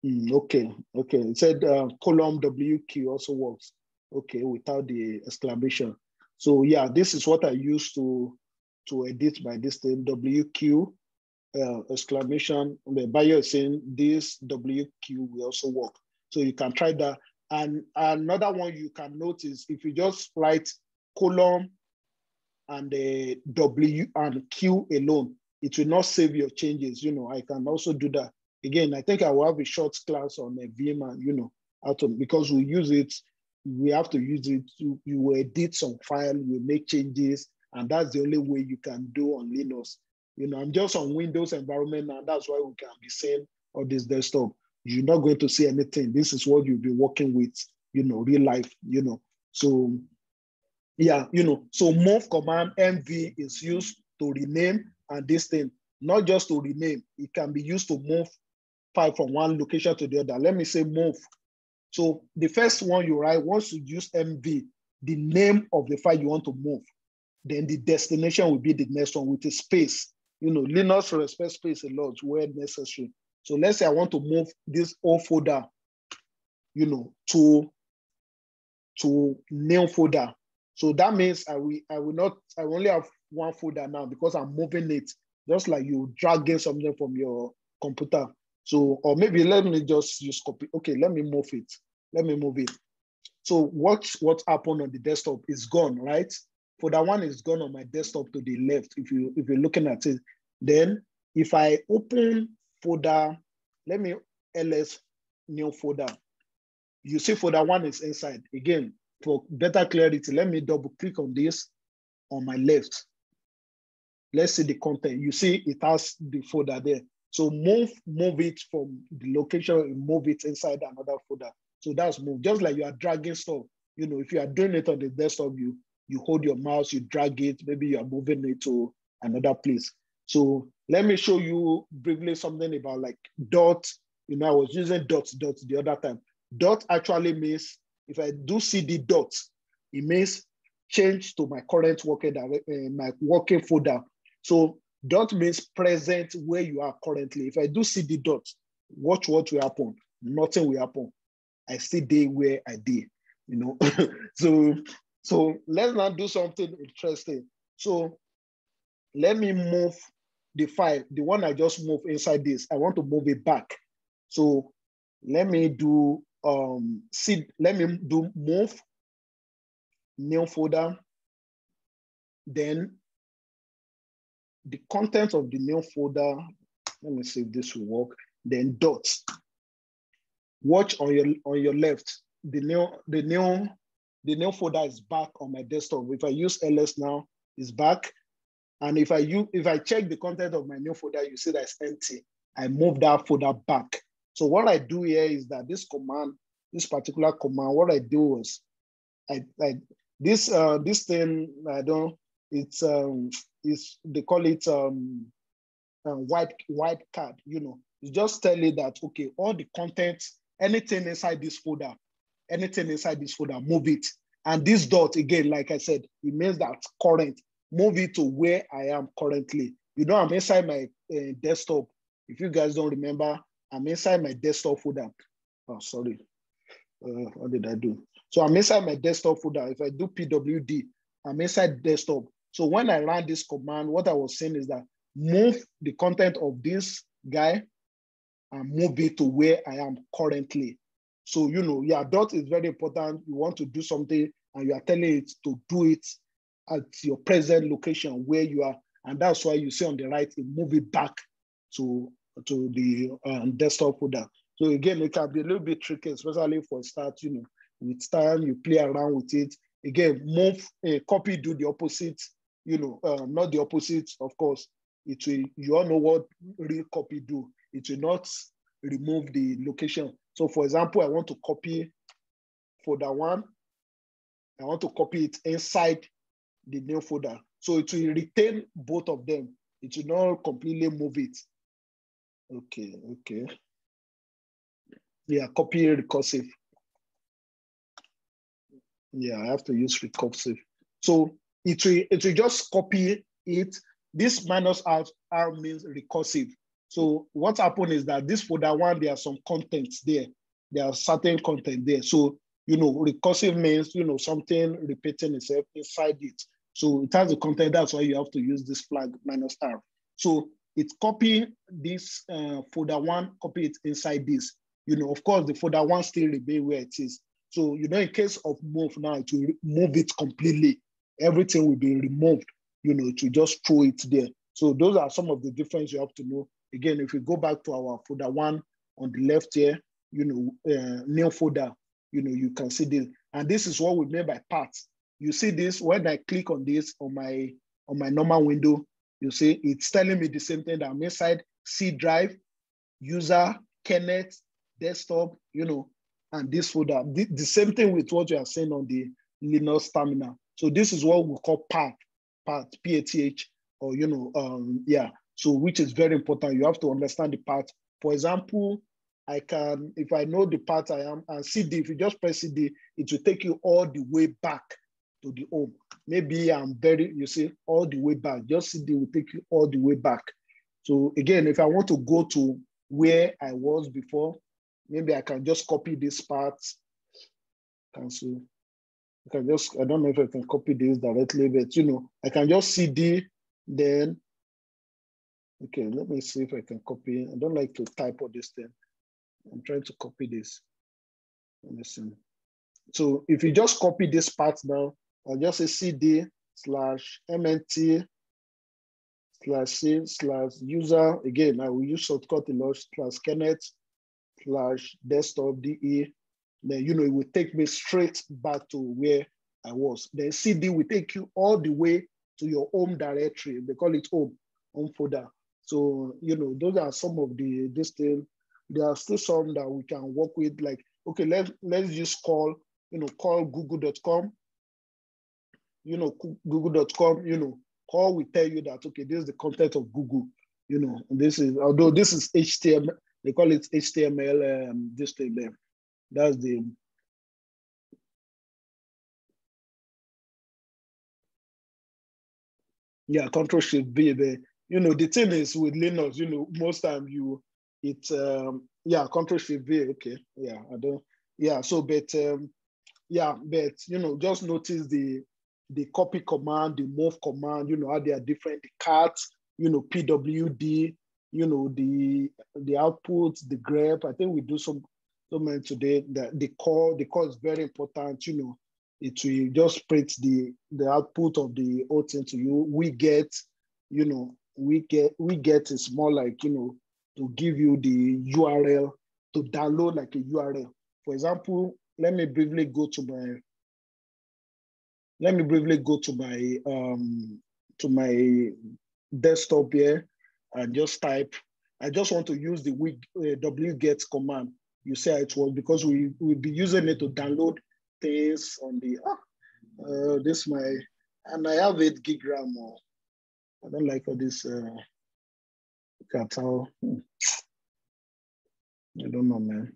mm, okay, okay. It said uh, column WQ also works. Okay, without the exclamation. So yeah, this is what I use to, to edit by this thing, WQ uh, exclamation. The buyer is saying this WQ will also work. So you can try that. And another one you can notice, if you just write column and the W and Q alone, it will not save your changes. You know, I can also do that. Again, I think I will have a short class on a VM and, you know, to, because we use it, we have to use it you will edit some file, we make changes, and that's the only way you can do on Linux. You know, I'm just on Windows environment and that's why we can be seeing on this desktop. You're not going to see anything. This is what you'll be working with, you know, real life, you know. So yeah, you know, so move command MV is used to rename and this thing, not just to rename, it can be used to move file from one location to the other. Let me say move. So the first one you write, once you use MV, the name of the file you want to move, then the destination will be the next one with a space. You know, Linux respects space a lot where necessary. So let's say I want to move this old folder, you know, to, to new folder. So that means I will, I will not, I only have one folder now because I'm moving it, just like you dragging something from your computer. So, or maybe let me just use copy. Okay, let me move it. Let me move it. So what, what happened on the desktop is gone, right? For that one is gone on my desktop to the left. If you if you're looking at it, then if I open folder, let me ls new folder. You see folder one is inside. Again, for better clarity, let me double click on this on my left. Let's see the content. You see it has the folder there. So move, move it from the location, move it inside another folder. So that's move. Just like you are dragging stuff. You know, if you are doing it on the desktop, you you hold your mouse, you drag it, maybe you are moving it to another place. So let me show you briefly something about like dot. You know, I was using dot dot the other time. Dot actually means if I do cd dot, it means change to my current working uh, my working folder. So dot means present where you are currently. If I do cd dot, watch what will happen. Nothing will happen. I still day where I did. You know, so so let's now do something interesting. So let me move the file, the one I just moved inside this. I want to move it back. So let me do um see, let me do move new folder. Then the content of the new folder, let me see if this will work. Then dots. Watch on your on your left. The new the new the new folder is back on my desktop. If I use ls now, it's back. And if I use, if I check the content of my new folder, you see that it's empty. I move that folder back. So what I do here is that this command, this particular command, what I do is, I, I this uh, this thing I don't. It's um, it's they call it um, uh, white white card. You know, it's just tell you that okay, all the content, anything inside this folder, anything inside this folder, move it. And this dot, again, like I said, it means that current, move it to where I am currently. You know, I'm inside my uh, desktop. If you guys don't remember, I'm inside my desktop folder. Oh, sorry. Uh, what did I do? So I'm inside my desktop folder. If I do PWD, I'm inside desktop. So when I run this command, what I was saying is that move the content of this guy and move it to where I am currently. So, you know, your dot is very important. You want to do something and you are telling it to do it at your present location where you are. And that's why you see on the right, you move it back to, to the um, desktop folder. So again, it can be a little bit tricky, especially for start, you know, with time, you play around with it. Again, move, uh, copy, do the opposite, you know, uh, not the opposite, of course. It will, you all know what real copy do. It will not remove the location. So for example, I want to copy folder one. I want to copy it inside the new folder. So it will retain both of them. It will not completely move it. Okay, okay. Yeah, copy recursive. Yeah, I have to use recursive. So it will, it will just copy it. This minus R, R means recursive. So what happened is that this folder one, there are some contents there. There are certain content there. So, you know, recursive means, you know, something repeating itself inside it. So it has the content, that's why you have to use this flag minus R. So it's copy this uh, folder one, copy it inside this. You know, of course, the folder one still remain where it is. So, you know, in case of move now, it will move it completely. Everything will be removed, you know, to just throw it there. So those are some of the difference you have to know. Again, if we go back to our folder one on the left here, you know, uh, new folder, you know, you can see this. And this is what we mean by paths. You see this, when I click on this on my on my normal window, you see it's telling me the same thing that I'm inside C drive, user, Kenneth, desktop, you know, and this folder. The, the same thing with what you are saying on the Linux terminal. So this is what we call path, path, P-A-T-H, or, you know, um, yeah. So which is very important. You have to understand the path. For example, I can, if I know the path I am, and CD, if you just press CD, it will take you all the way back to the home. Maybe I'm very, you see, all the way back. Just CD will take you all the way back. So again, if I want to go to where I was before, maybe I can just copy this part. Cancel. I can just, I don't know if I can copy this directly, but you know, I can just CD, then, okay, let me see if I can copy. I don't like to type all this thing. I'm trying to copy this. Let me see. So if you just copy this part now, I'll just say CD slash MNT slash C slash user. Again, I will use shortcut a lot slash Kenneth slash desktop DE. Then, you know, it will take me straight back to where I was. Then CD will take you all the way to your home directory. They call it home, home folder. So, you know, those are some of the, this thing. There are still some that we can work with, like, okay, let's, let's just curl, you know, curl google.com. You know, google.com, you know, curl will tell you that, okay, this is the content of Google. You know, this is, although this is HTML, they call it HTML um, this thing there. That's the yeah, control shift B there. You know, the thing is with Linux, you know, most time you it um yeah, control shift V, okay. Yeah, I don't yeah, so but um yeah, but you know, just notice the the copy command, the move command, you know, how they are different, the you know, PWD, you know, the the output, the grep. I think we do some so many today. The, the curl, the curl is very important, you know. It will just print the the output of the whole thing to you. wget, you know, wget we get is more like, you know, to give you the URL to download like a URL. For example, let me briefly go to my let me briefly go to my um to my desktop here and just type, I just want to use the uh, wget command. You say it was because we will be using it to download things on the, ah, uh, this my, and I have eight gig RAM. I don't like all this, uh, how, hmm. I don't know, man.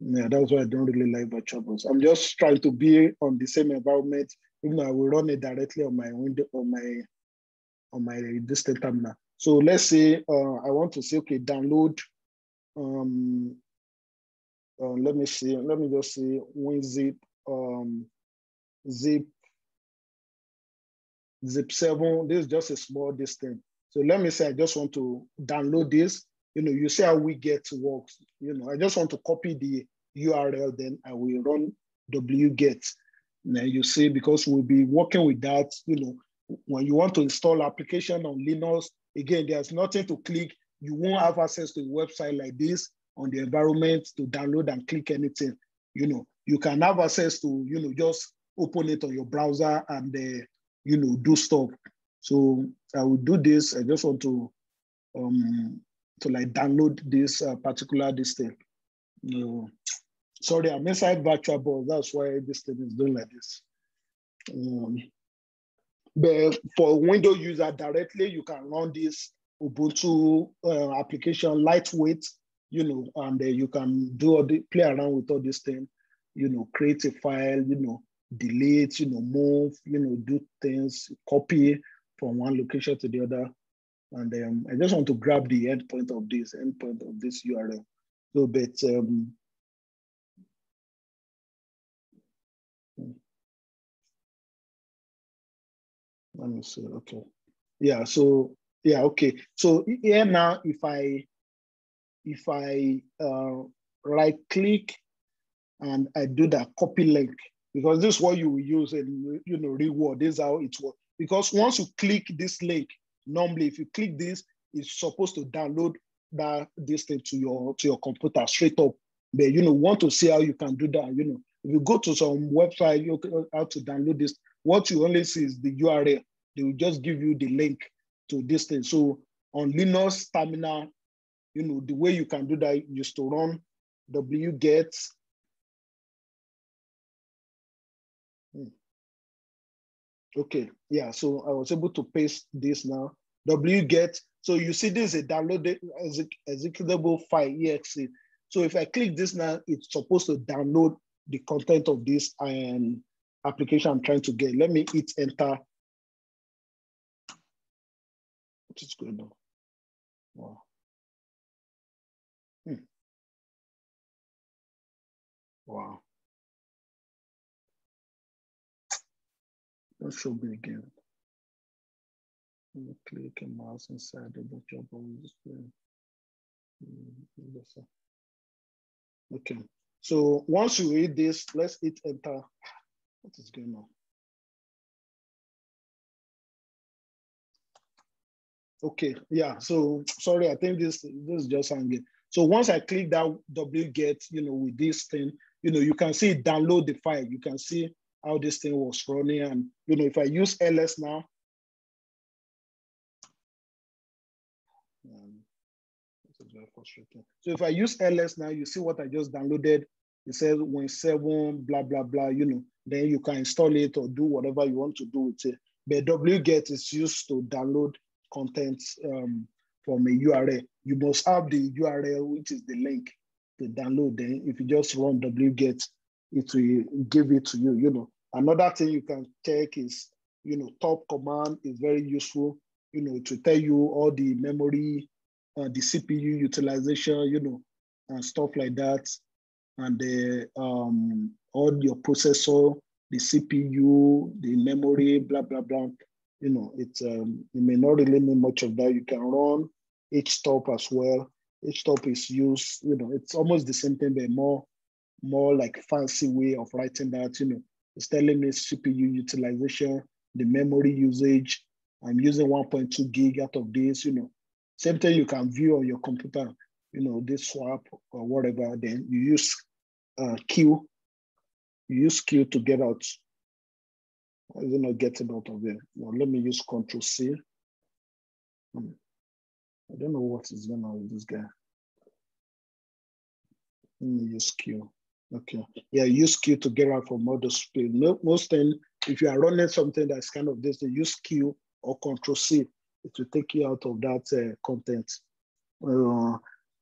Yeah, that's why I don't really like VirtualBox. I'm just trying to be on the same environment, even though I will run it directly on my window on my on my distant terminal. So let's say uh, I want to say, okay, download. Um, uh, let me see. Let me just say WinZip um, zip zip seven. This is just a small distance. So let me say I just want to download this. You know, you see how we wget works. You know, I just want to copy the URL, then I will run wget. Now you see, because we'll be working with that, you know, when you want to install application on Linux, again, there's nothing to click. You won't have access to a website like this on the environment to download and click anything. You know, you can have access to, you know, just open it on your browser and, uh, you know, do stuff. So I will do this. I just want to, um, to like download this uh, particular this thing. You know, sorry, I'm inside virtual VirtualBox. That's why this thing is doing like this. Um, but for Windows user directly, you can run this Ubuntu uh, application lightweight, you know, and uh, you can do all the play around with all these things, you know, create a file, you know, delete, you know, move, you know, do things, copy from one location to the other. And um, I just want to grab the endpoint of this endpoint of this URL. So, but um, let me see. Okay. Yeah. So yeah. Okay. So here now, if I if I uh, right click and I do that copy link because this is what you will use in you know reward. This is how it works. Because once you click this link, normally if you click this, it's supposed to download that this thing to your to your computer straight up. But you know, want to see how you can do that. You know, if you go to some website, you how to download this. What you only see is the URL. They will just give you the link to this thing. So on Linux terminal, you know, the way you can do that is to run wget. Hmm. Okay, yeah, so I was able to paste this now. wget, so you see this is a downloaded executable file, exe. So if I click this now, it's supposed to download the content of this um, application I'm trying to get. Let me hit enter. What is going on? Wow. Hmm. Wow. That should be again. Click a mouse inside the job on the screen. Okay. So once you read this, let's hit enter. What is going on? Okay, yeah, so sorry, I think this, this is just hanging. So once I click that wget, you know, with this thing, you know, you can see download the file. You can see how this thing was running. And, you know, if I use ls now, um, this is very frustrating. So if I use ls now, you see what I just downloaded. It says Win7, blah, blah, blah, you know, then you can install it or do whatever you want to do with it. But wget is used to download content um, from a URL. You must have the URL, which is the link to download. Then if you just run wget, it will give it to you. You know, another thing you can check is, you know, top command is very useful. You know, to tell you all the memory, uh, the CPU utilization, you know, and stuff like that, and the um, all your processor, the CPU, the memory, blah blah blah you know, it's um, you may not really need much of that. You can run htop as well. htop is used, you know, it's almost the same thing, but more, more like fancy way of writing that, you know, it's telling me CPU utilization, the memory usage. I'm using 1.2 gig out of this, you know. Same thing you can view on your computer, you know, this swap or whatever. Then you use uh, Q, use Q to get out is it not getting out of there? Well, let me use Control C. Hmm. I don't know what is going on with this guy. Let me use Q. Okay. Yeah, use Q to get out from the speed. Most thing, if you are running something that's kind of this, use Q or Control C it to take you out of that uh, content. Uh,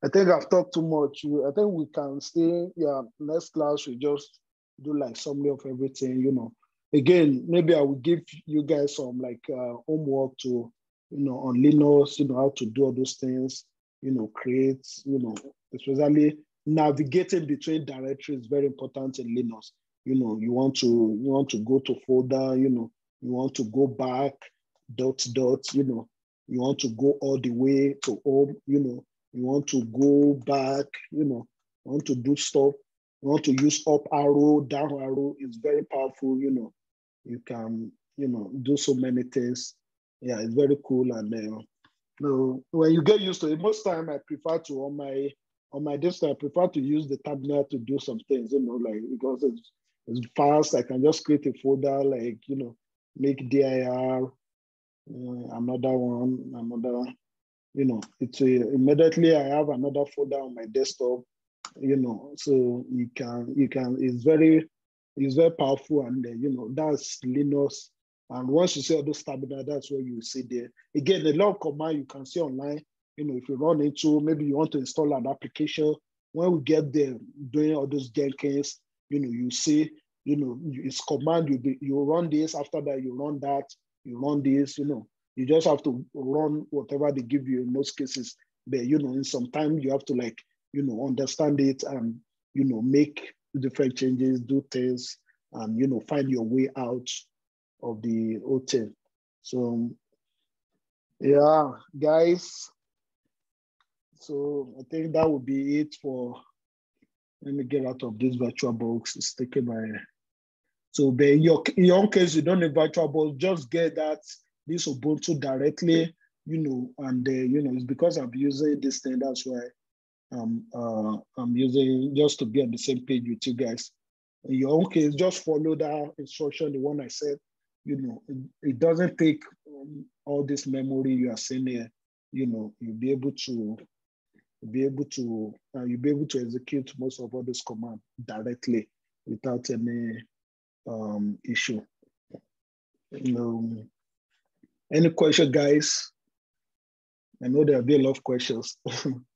I think I've talked too much. I think we can stay. Yeah, next class we just do like summary of everything. You know, again, maybe I will give you guys some like uh, homework to, you know, on Linux. You know how to do all those things. You know, create. You know, especially navigating between directories is very important in Linux. You know, you want to you want to go to folder. You know, you want to go back dot dot. You know, you want to go all the way to home. You know you want to go back, you know, want to do stuff, want to use up arrow, down arrow, is very powerful, you know. You can, you know, do so many things. Yeah, it's very cool. And uh, you know, when you get used to it, most time I prefer to on my on my desktop, I prefer to use the terminal to do some things, you know, like because it's it's fast. I can just create a folder, like you know, make dir, uh, another one, another you know, it's a, immediately I have another folder on my desktop, you know, so you can, you can, it's very, it's very powerful and, uh, you know, that's Linux. And once you see all those terminal, that's what you see there. Again, a lot of command you can see online, you know, if you run into, maybe you want to install an application, when we get there doing all those Jenkins, you know, you see, you know, it's command, you, be, you run this, after that you run that, you run this, you know, you just have to run whatever they give you in most cases. But you know, in some time you have to like, you know, understand it and you know, make different changes, do things, and you know, find your way out of the hotel. So yeah, guys. So I think that would be it for let me get out of this virtual box. It's taking my so in your in your case, you don't need virtual box, just get that this Ubuntu directly, you know, and uh, you know, it's because I'm using this thing. That's why um, uh, I'm using just to be on the same page with you guys. In your own case, just follow that instruction, the one I said. You know, it, it doesn't take um, all this memory you are seeing here. You know, you'll be able to be able to uh, you'll be able to execute most of all this command directly without any um, issue. Know, any question, guys? I know there'll be a lot of questions.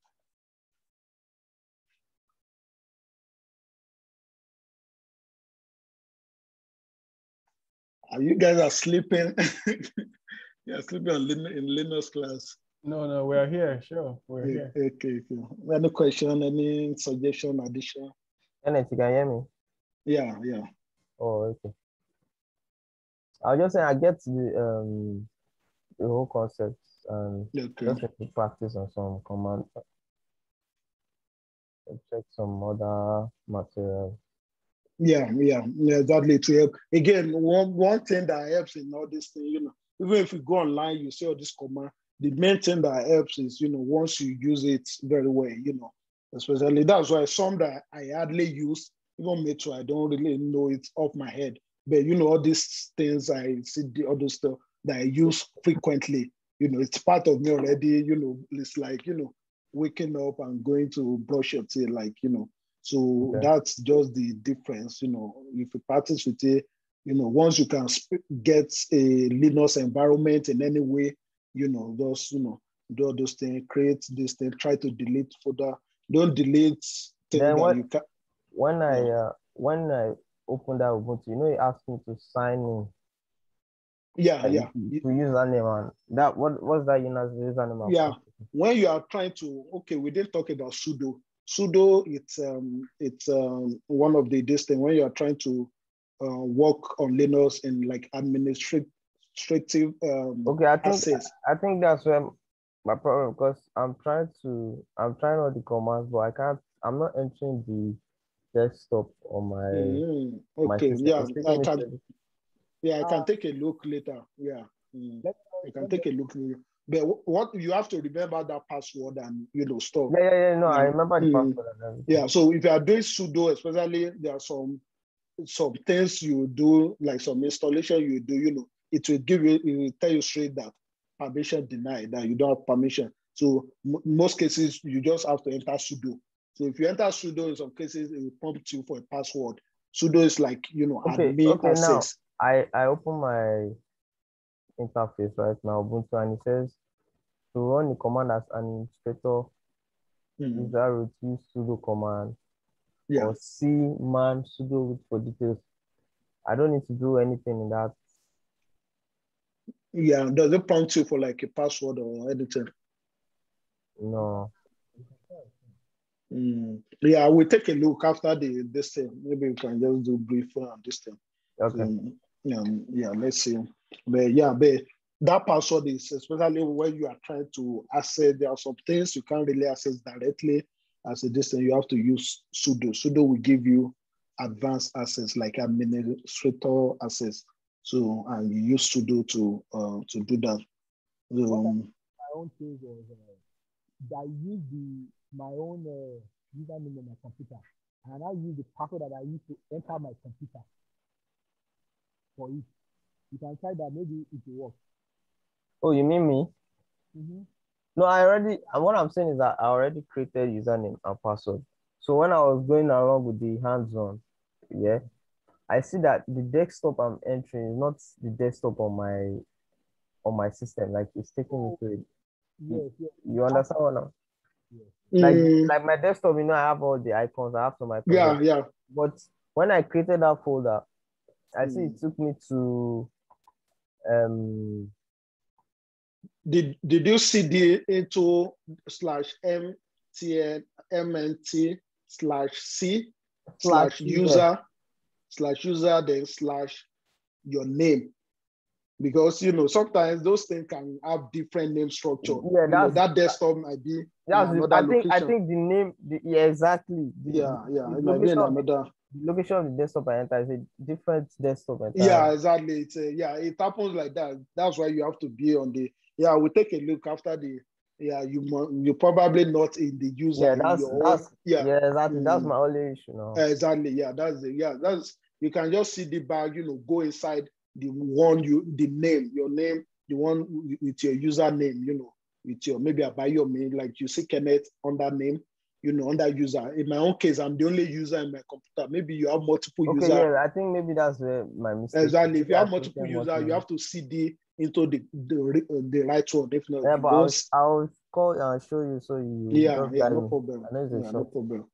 you guys are sleeping? You're sleeping in Linux class. No, no, we're here. Sure, we're okay, here. Okay, okay. Any question? Any suggestion? Addition? Kenneth, you can hear me? Yeah, yeah. Oh, okay. I was just saying I get the um the whole concept and Okay. just to practice on some command. Check some other material. Yeah, yeah, yeah, exactly. To help. Again, one one thing that helps in all this thing, you know, even if you go online, you see all this command. The main thing that helps is, you know, once you use it very well, you know, especially that's why some that I hardly use, even me too, I don't really know it off my head. But you know, all these things I see the other stuff that I use frequently, you know, it's part of me already, you know, it's like, you know, waking up and going to brush your teeth, like, you know. So Okay. that's just the difference, you know. If you practice with it, you know, once you can sp- get a Linux environment in any way, you know, just, you know, do those things, create this thing, try to delete folder. Don't delete things Then that you can. When I uh, when I opened that Ubuntu, you know, it asked me to sign in. Yeah, yeah. To, You- to username and that what was that username? and Yeah. when you are trying to okay we didn't talk about sudo sudo it's um it's um one of the this thing when you are trying to uh, work on linux in like administrative um Okay, I think access I think that's where my problem because I'm trying to I'm trying all the commands, but I can't. I'm not entering the desktop on my Mhm. okay system. yeah i can yeah i can take a look later yeah Mm. I can take a look later. But what you have to remember that password and you know stuff Yeah, yeah, yeah. No, I remember the Mm. password and. Yeah, so if you are doing sudo, especially there are some some things you do, like some installation you do, you know, it will give you, it will tell you straight that permission denied, that you don't have permission. So most cases you just have to enter sudo. So if you enter sudo, in some cases it will prompt you for a password. Sudo is like you know Okay, admin okay, now- I I open my interface right now, Ubuntu, and it says to run the command as administrator, Mm. use that root, use sudo command, Yeah. or C man sudo root for details. I don't need to do anything in that. Yeah. Does it prompt you for like a password or anything? No. Mm. Yeah, we'll take a look after the this thing. Maybe we can just do brief on this thing. Okay. Um, yeah, yeah, let's see. But yeah, but that password is especially when you are trying to access. There are some things you can't really access directly as a distance. You have to use sudo. Sudo will give you advanced access, like administrator access. So and you use sudo to uh, to do that. Um, my own case was uh, I use the my own uh, username on my computer, and I use the password that I use to enter my computer for it. You can try that, maybe it will work. Oh, you mean me? Mm-hmm. No, I already, and what I'm saying is that I already created username and password. So when I was going along with the hands-on, yeah, I see that the desktop I'm entering is not the desktop on my on my system. Like it's taking me to it. Yes, yes. You understand what I'm like? mm, Like my desktop, you know, I have all the icons. I have some icons. yeah, yeah. But when I created that folder, I see Mm. it took me to um Did did you CD into slash MTN MNT slash C slash user. slash user then slash your name? Because you know sometimes those things can have different name structure. Yeah, You know, that desktop might be that's I think I think the name the, yeah exactly the, yeah, yeah, the it might be another. Location of the desktop I enter is a different desktop entirely. Yeah, exactly. It's a, yeah, it happens like that. That's why you have to be on the. Yeah, we take a look after the. Yeah, you you probably not in the user. Yeah, that's- own- that's- yeah, yeah, exactly. That's Mm. my only issue now. exactly. Yeah, that's the yeah. That's you can just see the bag. You know, go inside the one you the name, your name, the one with- with your username. You know, with your maybe I buy your name like you see Kenneth under name. You know, under user. In my own case, I'm the only user in my computer. Maybe you have multiple Okay, users. yeah, I think maybe that's where my mistake. Exactly. If you have multiple users, you have to CD into the the, the right one. If not, Yeah, but I'll, I'll call and show you so you yeah, yeah, no problem. I know it's a Yeah, no problem.